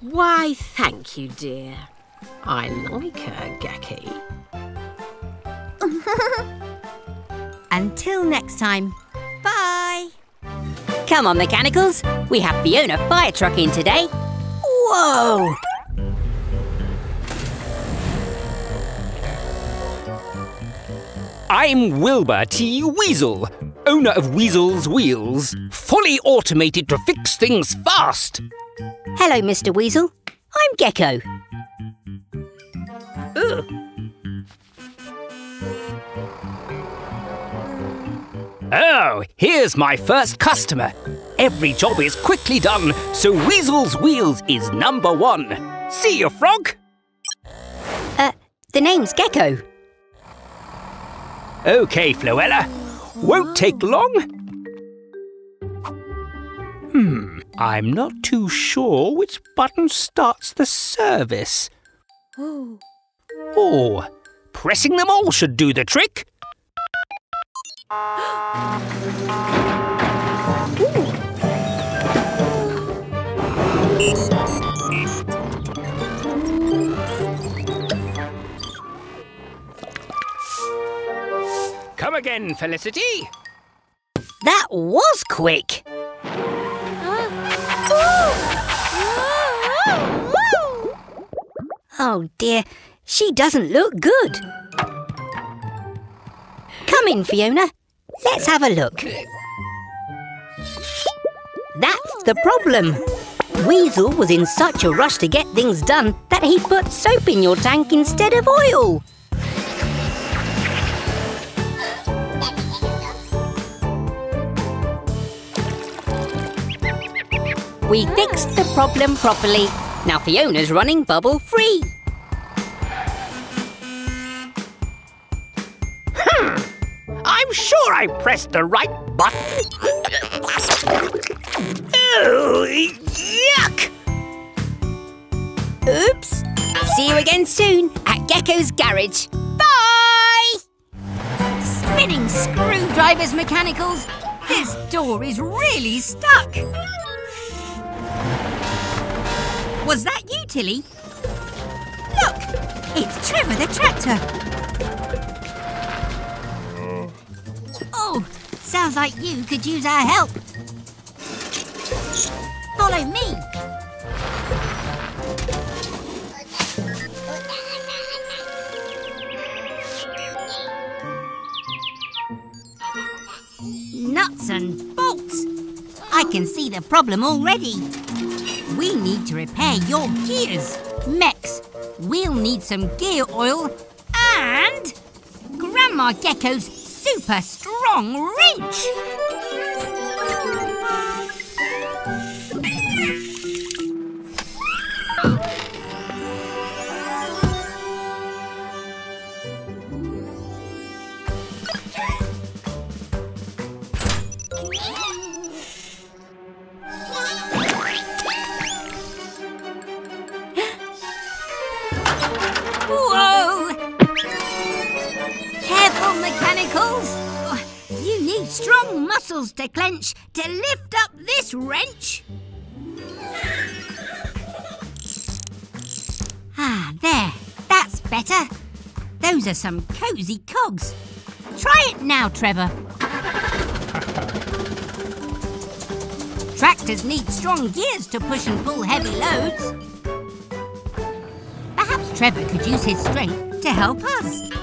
Why, thank you, dear. I like her, Gecky. Until next time, bye. Come on, mechanicals. We have Fiona Fire Truck in today. Whoa! I'm Wilbur T. Weasel, owner of Weasel's Wheels, fully automated to fix things fast. Hello, Mr. Weasel. I'm Gecko. Oh, here's my first customer. Every job is quickly done, so Weasel's Wheels is number one. See you, Frog. Uh, the name's Gecko. Okay, Floella. Won't take long. Hmm, I'm not too sure which button starts the service. Oh, pressing them all should do the trick. Come again, Felicity. That was quick. Oh dear, she doesn't look good. Come in, Fiona. Let's have a look. That's the problem. Weasel was in such a rush to get things done that he put soap in your tank instead of oil. We fixed the problem properly. Now Fiona's running bubble free. I'm sure I pressed the right button. oh, yuck! Oops. See you again soon at Gecko's garage. Bye! Spinning screwdrivers, mechanicals. This door is really stuck. Was that you, Tilly? Look, it's Trevor the tractor. Oh, sounds like you could use our help. Follow me. Nuts and bolts. I can see the problem already. We need to repair your gears. Mex, we'll need some gear oil and Grandma Gecko's super strong wrench. To clench to lift up this wrench. Ah, there. That's better. Those are some cosy cogs. Try it now, Trevor. Tractors need strong gears to push and pull heavy loads. Perhaps Trevor could use his strength to help us.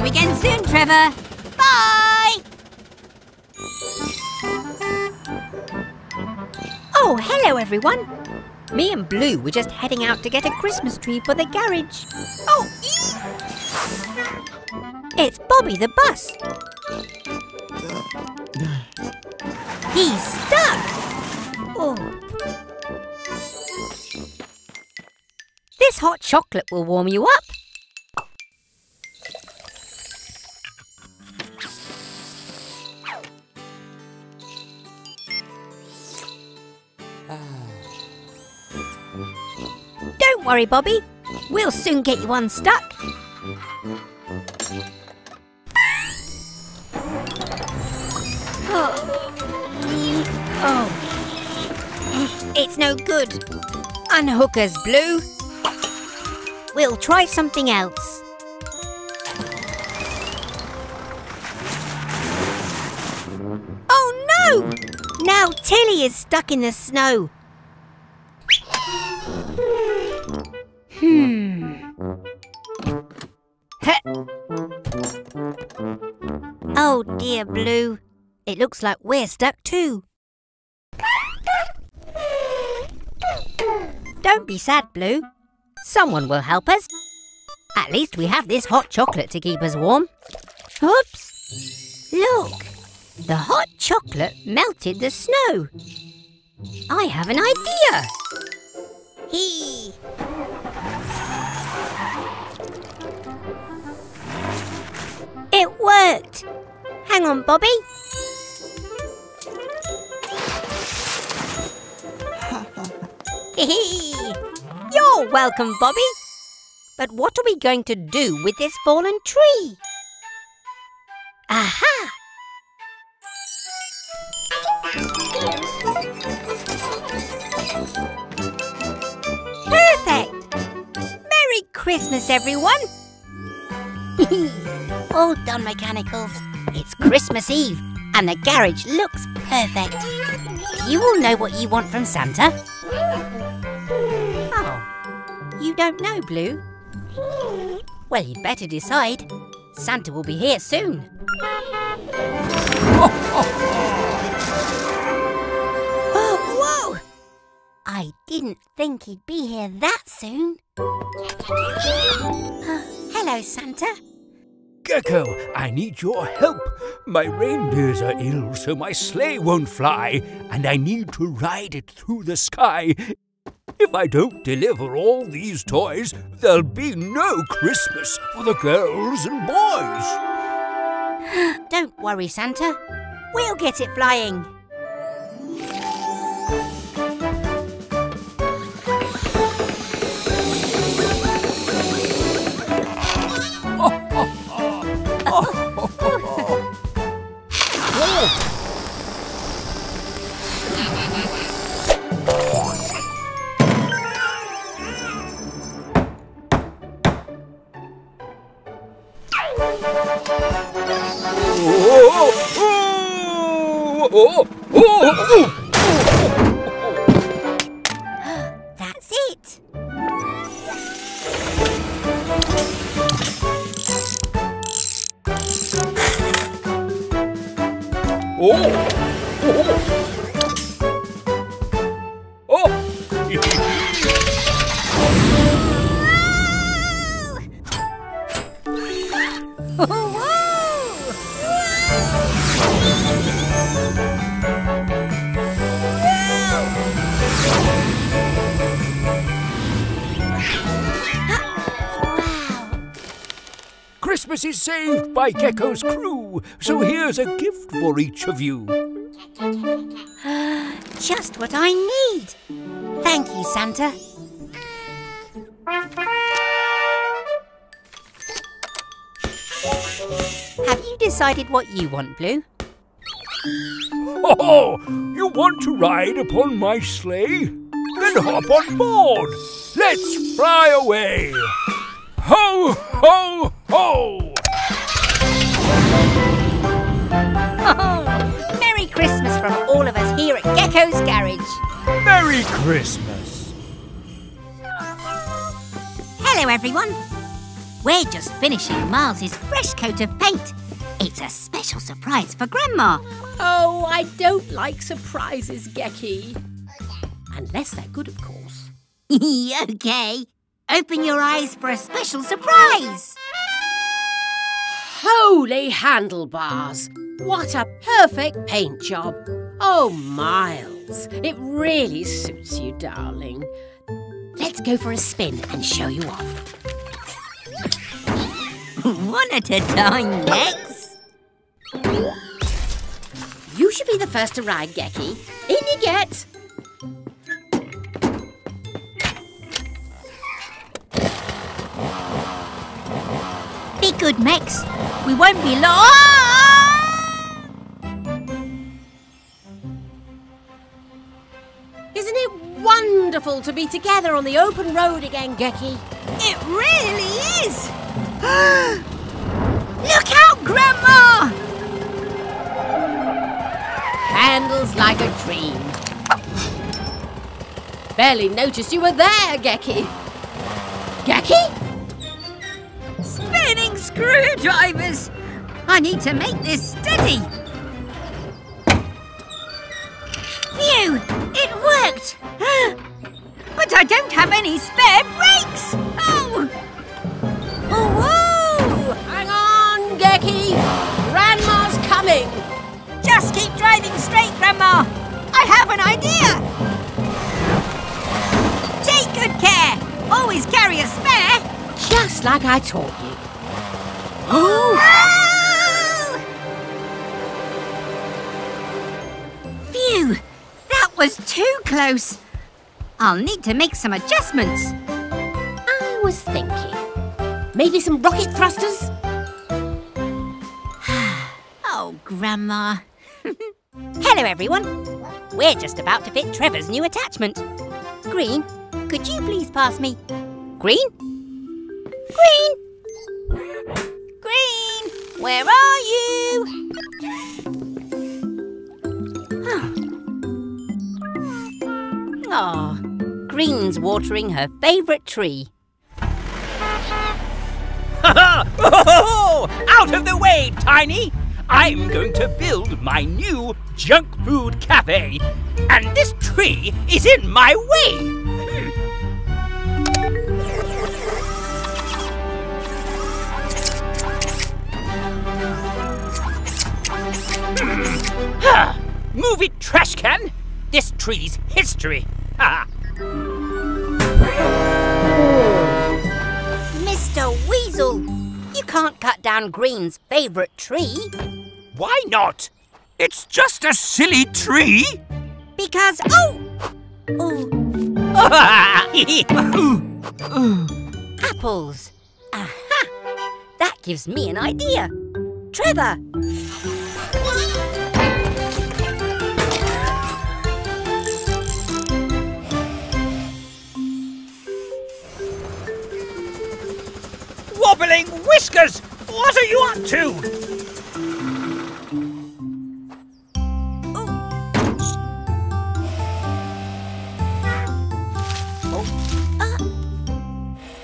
You again soon, Trevor. Bye! Oh, hello everyone. Me and Blue were just heading out to get a Christmas tree for the garage. Oh! It's Bobby the bus. He's stuck. Oh. This hot chocolate will warm you up. Worry, Bobby. We'll soon get you unstuck. Oh. oh. It's no good. Unhook us, Blue. We'll try something else. Oh no! Now Tilly is stuck in the snow. Hmm. Oh dear, Blue. It looks like we're stuck too. Don't be sad, Blue. Someone will help us. At least we have this hot chocolate to keep us warm. Oops! Look! The hot chocolate melted the snow. I have an idea. Hee! Worked! Hang on, Bobby. You're welcome, Bobby. But what are we going to do with this fallen tree? Aha! Perfect! Merry Christmas, everyone! All done, mechanicals. It's Christmas Eve, and the garage looks perfect. Do you all know what you want from Santa? Oh, you don't know, Blue? Well, you'd better decide. Santa will be here soon. oh, whoa! I didn't think he'd be here that soon. Hello, Santa. Gecko, I need your help. My reindeers are ill, so my sleigh won't fly, and I need to ride it through the sky. If I don't deliver all these toys, there'll be no Christmas for the girls and boys. Don't worry, Santa. We'll get it flying. Oh, oh, oh, saved by Gecko's crew, so here's a gift for each of you. Just what I need. Thank you, Santa. Have you decided what you want, Blue? Oh, you want to ride upon my sleigh? Then hop on board. Let's fly away. Ho, ho, ho! Christmas from all of us here at Gecko's Garage. Merry Christmas. Hello, everyone. We're just finishing Miles's fresh coat of paint. It's a special surprise for Grandma. Oh, I don't like surprises, Gecky. Unless they're good, of course. okay. Open your eyes for a special surprise. Holy handlebars! What a perfect paint job! Oh, Miles, it really suits you, darling. Let's go for a spin and show you off. One at a time, Nex. You should be the first to ride, Gecky. In you get. Be good, Max. We won't be long. Isn't it wonderful to be together on the open road again, Gecky? It really is. Look out, Grandma! Handles like a dream. Barely noticed you were there, Gecky. Gecky? Spinning screwdrivers. I need to make this steady. Phew! It worked. But I don't have any spare brakes. Oh! Whoa! Hang on, Gecky. Grandma's coming. Just keep driving straight, Grandma. I have an idea. Take good care. Always carry a spare. Just like I taught you. Oh! Phew! That was too close. I'll need to make some adjustments. I was thinking. Maybe some rocket thrusters? Oh, Grandma. Hello, everyone. We're just about to fit Trevor's new attachment. Green, could you please pass me? Green? Green! Green! Where are you? Green's watering her favourite tree. Out of the way, Tiny! I'm going to build my new junk food cafe, and this tree is in my way. Hmm. Move it, trash can! This tree's history. Can't cut down Green's favourite tree Why not? It's just a silly tree. because, oh, Oh. apples. Aha! That gives me an idea. Trevor, Wobbling whiskers! What are you up to? Oh. Uh.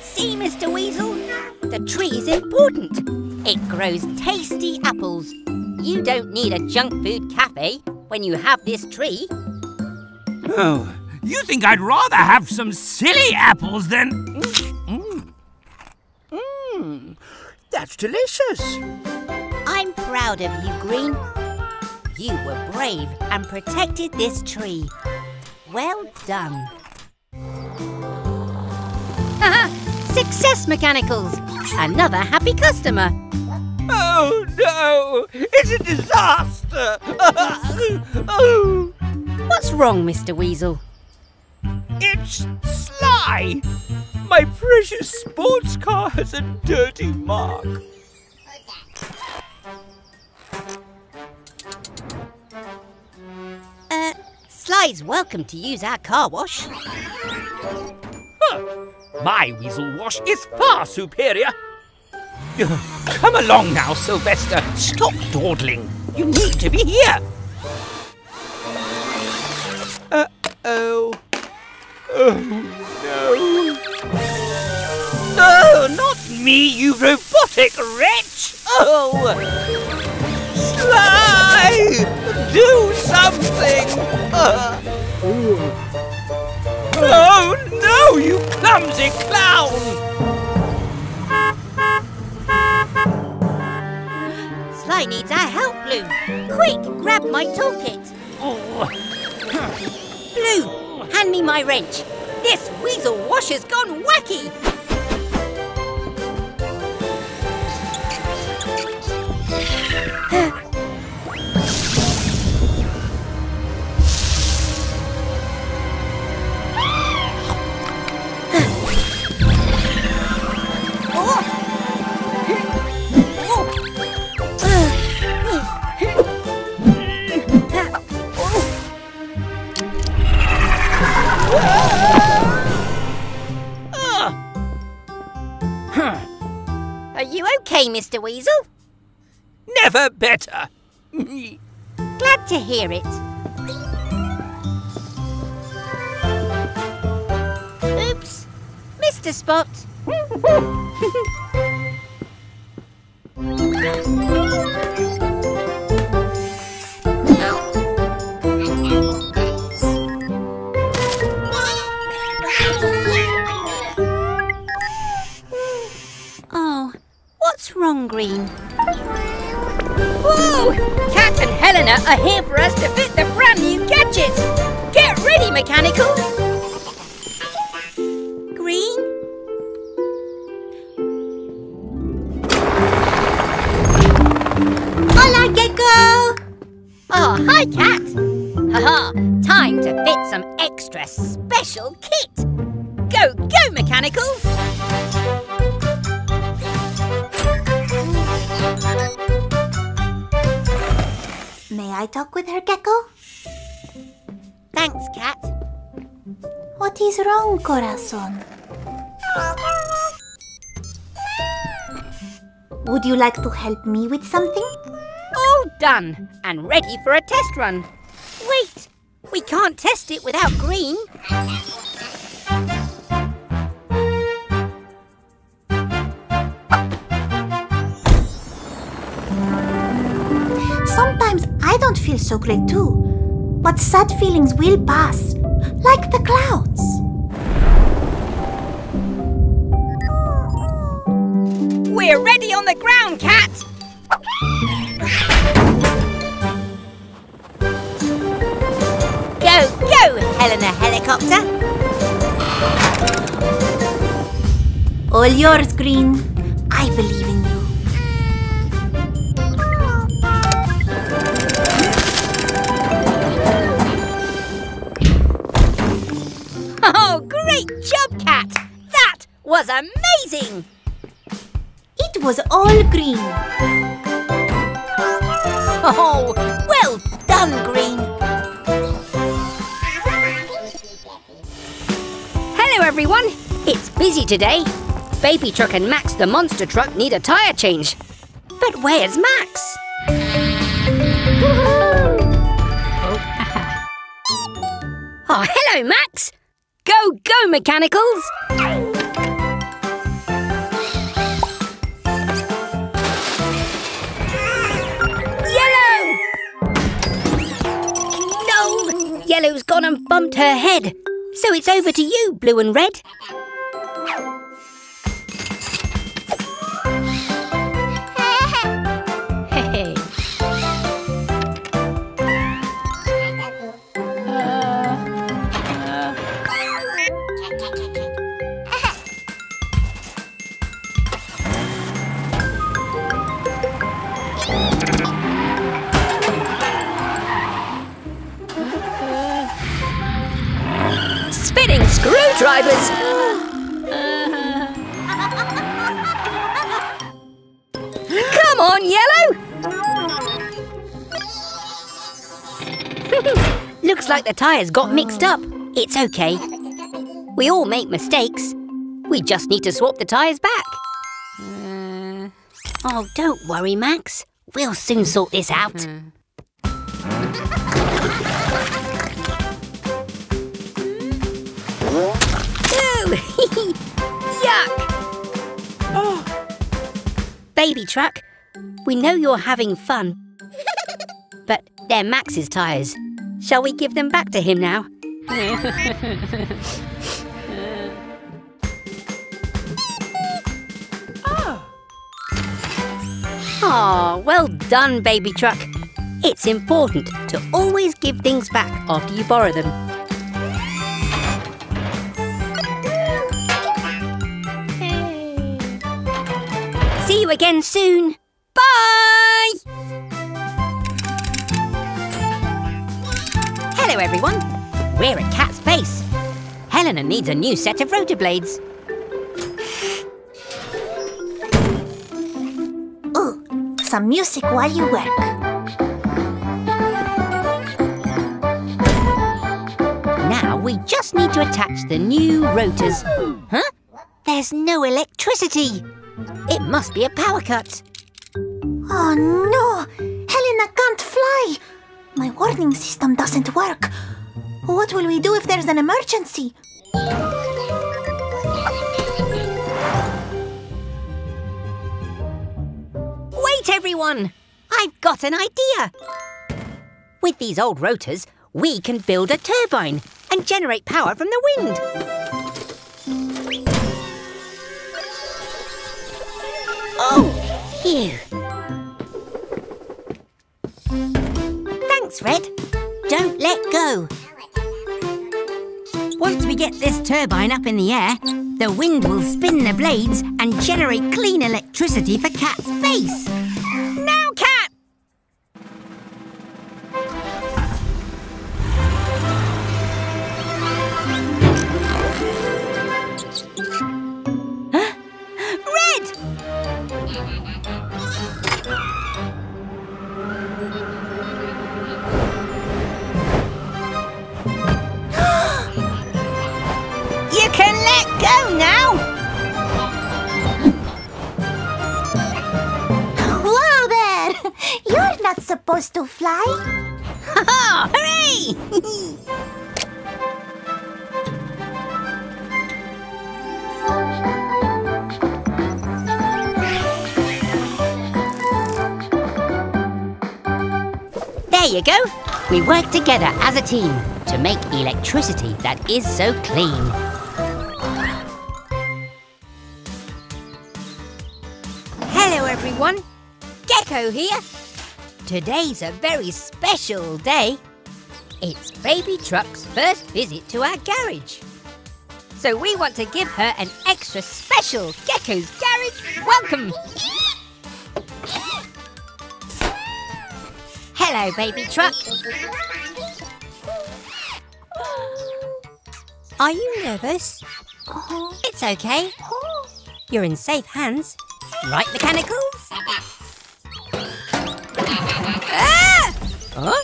see, Mr. Weasel? The tree is important. It grows tasty apples. You don't need a junk food cafe when you have this tree. Oh, you think I'd rather have some silly apples than. That's delicious. I'm proud of you, Green. You were brave and protected this tree. Well done. Success Mechanicals! Another happy customer. Oh no! It's a disaster! oh, What's wrong, Mr. Weasel? It's Sly! My precious sports car has a dirty mark. Uh, Sly's welcome to use our car wash. My weasel wash is far superior. Come along now, Sylvester. Stop dawdling. You need to be here. Uh-oh. Oh, no. No, not me, you robotic wretch. Oh. Sly! Do something! Uh. Oh no, you clumsy clown! Sly needs our help, Blue. Quick, grab my toolkit. Oh, Blue, hand me my wrench. This weasel wash has gone wacky. Mr. Weasel? never better. Glad to hear it. Oops, Mr. Spot. wrong, Green? Whoa! Kat and Helena are here for us to fit the brand new gadget. Get ready, Mechanicals! Green? Hola, Gecko! Oh, hi, Kat! Haha, time to fit some extra special kit. Go, go, Mechanicals! I talk with her, Gecko? Thanks, Kat. What is wrong, Corazon? Would you like to help me with something? All done and ready for a test run. Wait, we can't test it without Green. I don't feel so great too. But sad feelings will pass, like the clouds. We're ready on the ground, Kat! Go, go, Helena Helicopter! All yours, Green. I believe in you. was all green. Oh, well done, Green. Hello, everyone. It's busy today. Baby Truck and Max the monster truck need a tyre change. But where's Max? Oh, hello, Max. Go, go, mechanicals. Yellow's gone and bumped her head. So it's over to you, blue and red. Screwdrivers! Come on, Yellow! Looks like the tyres got mixed up. It's okay. We all make mistakes. We just need to swap the tyres back. Uh, oh, don't worry, Max. We'll soon sort this out. Ew! Yuck! Oh. Baby truck, we know you're having fun, but they're Max's tyres. Shall we give them back to him now? Oh, well done, baby truck. It's important to always give things back after you borrow them. See you again soon. Bye! Hello, everyone. We're at Kat's Base. Helena needs a new set of rotor blades. Ooh, some music while you work. Now we just need to attach the new rotors. Huh? There's no electricity. It must be a power cut. Oh no! Helena can't fly! My warning system doesn't work. What will we do if there's an emergency? Wait, everyone! I've got an idea. With these old rotors, we can build a turbine and generate power from the wind. Oh, phew. Thanks, Red. Don't let go. Once we get this turbine up in the air, the wind will spin the blades and generate clean electricity for Kat's face. You can let go now! Whoa there! You're not supposed to fly. Ha Hooray! There you go. We work together as a team to make electricity that is so clean. Hello, everyone. Gecko here. Today's a very special day. It's Baby Truck's first visit to our garage. So we want to give her an extra special Gecko's Garage welcome. Hello, Baby Truck. Are you nervous? It's okay. You're in safe hands. Right, mechanicals? Ah! Huh?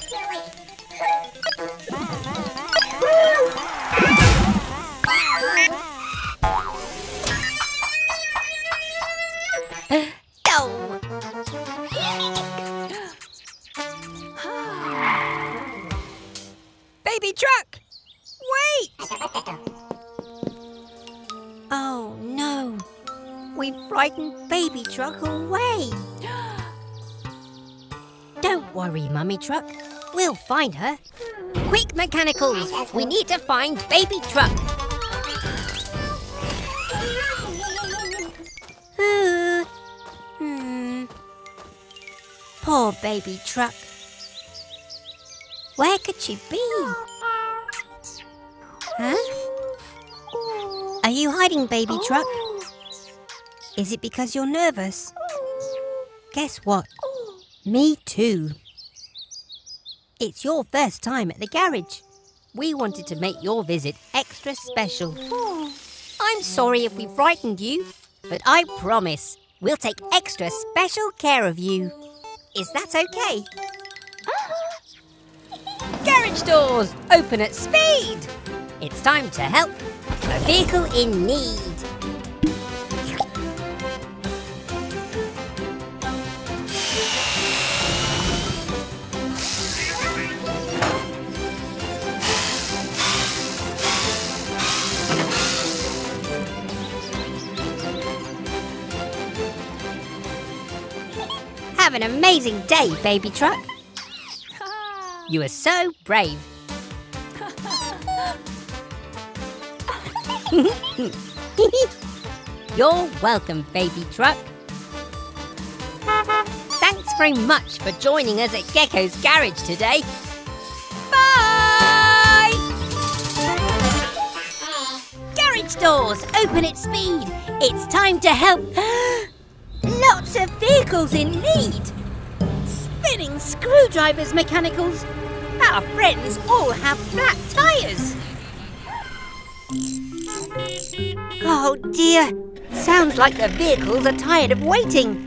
Baby truck! Wait! Oh no! We frightened baby truck away. Don't worry, mummy truck. We'll find her. Quick, mechanicals! We need to find baby truck. Hmm. Poor baby truck. Where could she be? Huh? Are you hiding, baby truck? Is it because you're nervous? Guess what? Me too. It's your first time at the garage. We wanted to make your visit extra special. I'm sorry if we frightened you, but I promise we'll take extra special care of you. Is that okay? Garage doors open at speed. It's time to help a vehicle in need. Have an amazing day, baby truck. You are so brave. You're welcome, baby truck. Thanks very much for joining us at Gecko's Garage today. Bye! Garage doors open at speed. It's time to help. Lots of vehicles in need. Spinning screwdrivers, mechanicals. Our friends all have flat tyres. Oh dear. Sounds like the vehicles are tired of waiting.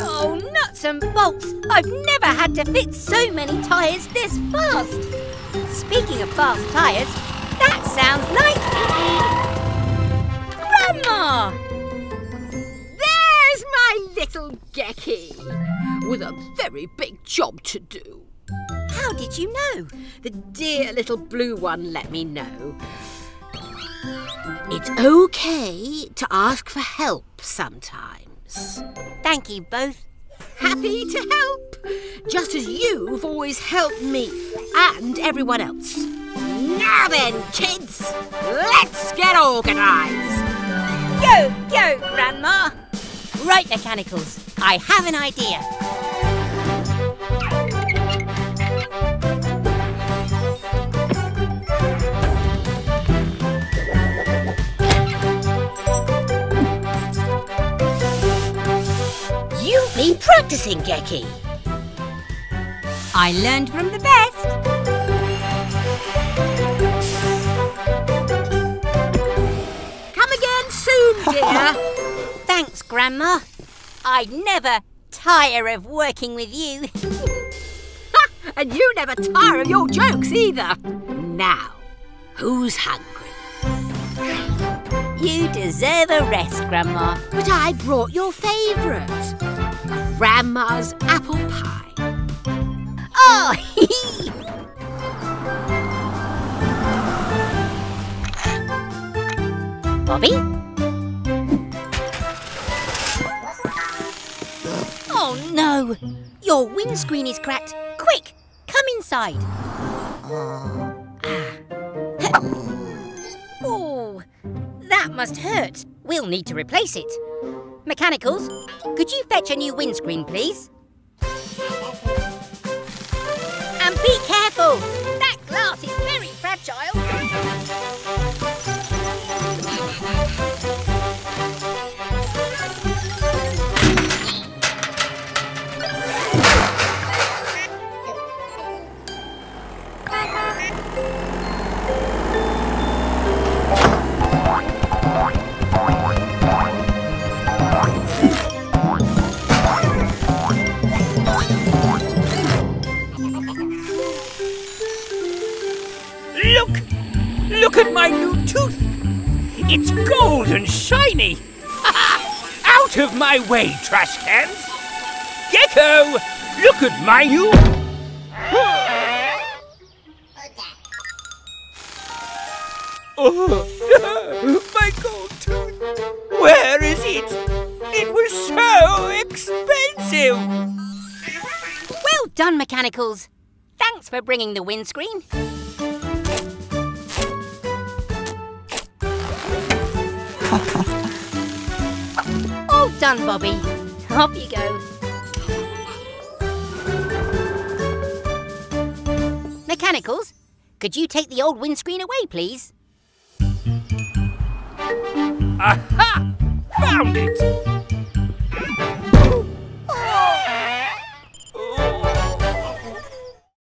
Oh, nuts and bolts! I've never had to fit so many tyres this fast. Speaking of fast tyres, that sounds like... Grandma! My little Gecky with a very big job to do. How did you know? The dear little blue one let me know. It's okay to ask for help sometimes. Thank you both. Happy to help, just as you've always helped me and everyone else. Now then, kids, let's get organised. Go, go, Grandma! Right, Mechanicals, I have an idea. You've been practicing, Gecky. I learned from the best. Come again soon, dear. Grandma. I'd never tire of working with you. and you never tire of your jokes either. Now, who's hungry? You deserve a rest, Grandma. But I brought your favourite. Grandma's apple pie. Oh, hee! Bobby? Oh no! Your windscreen is cracked. Quick, come inside. Ah. oh, that must hurt. We'll need to replace it. Mechanicals, could you fetch a new windscreen, please? And be careful! That glass is very fragile. At my new tooth. It's gold and shiny. Out of my way, trash cans. Gecko, look at my new... Oh, my gold tooth. Where is it? It was so expensive. Well done, Mechanicals. Thanks for bringing the windscreen. All done, Bobby. Off you go. Mechanicals, could you take the old windscreen away, please? Aha! Found it!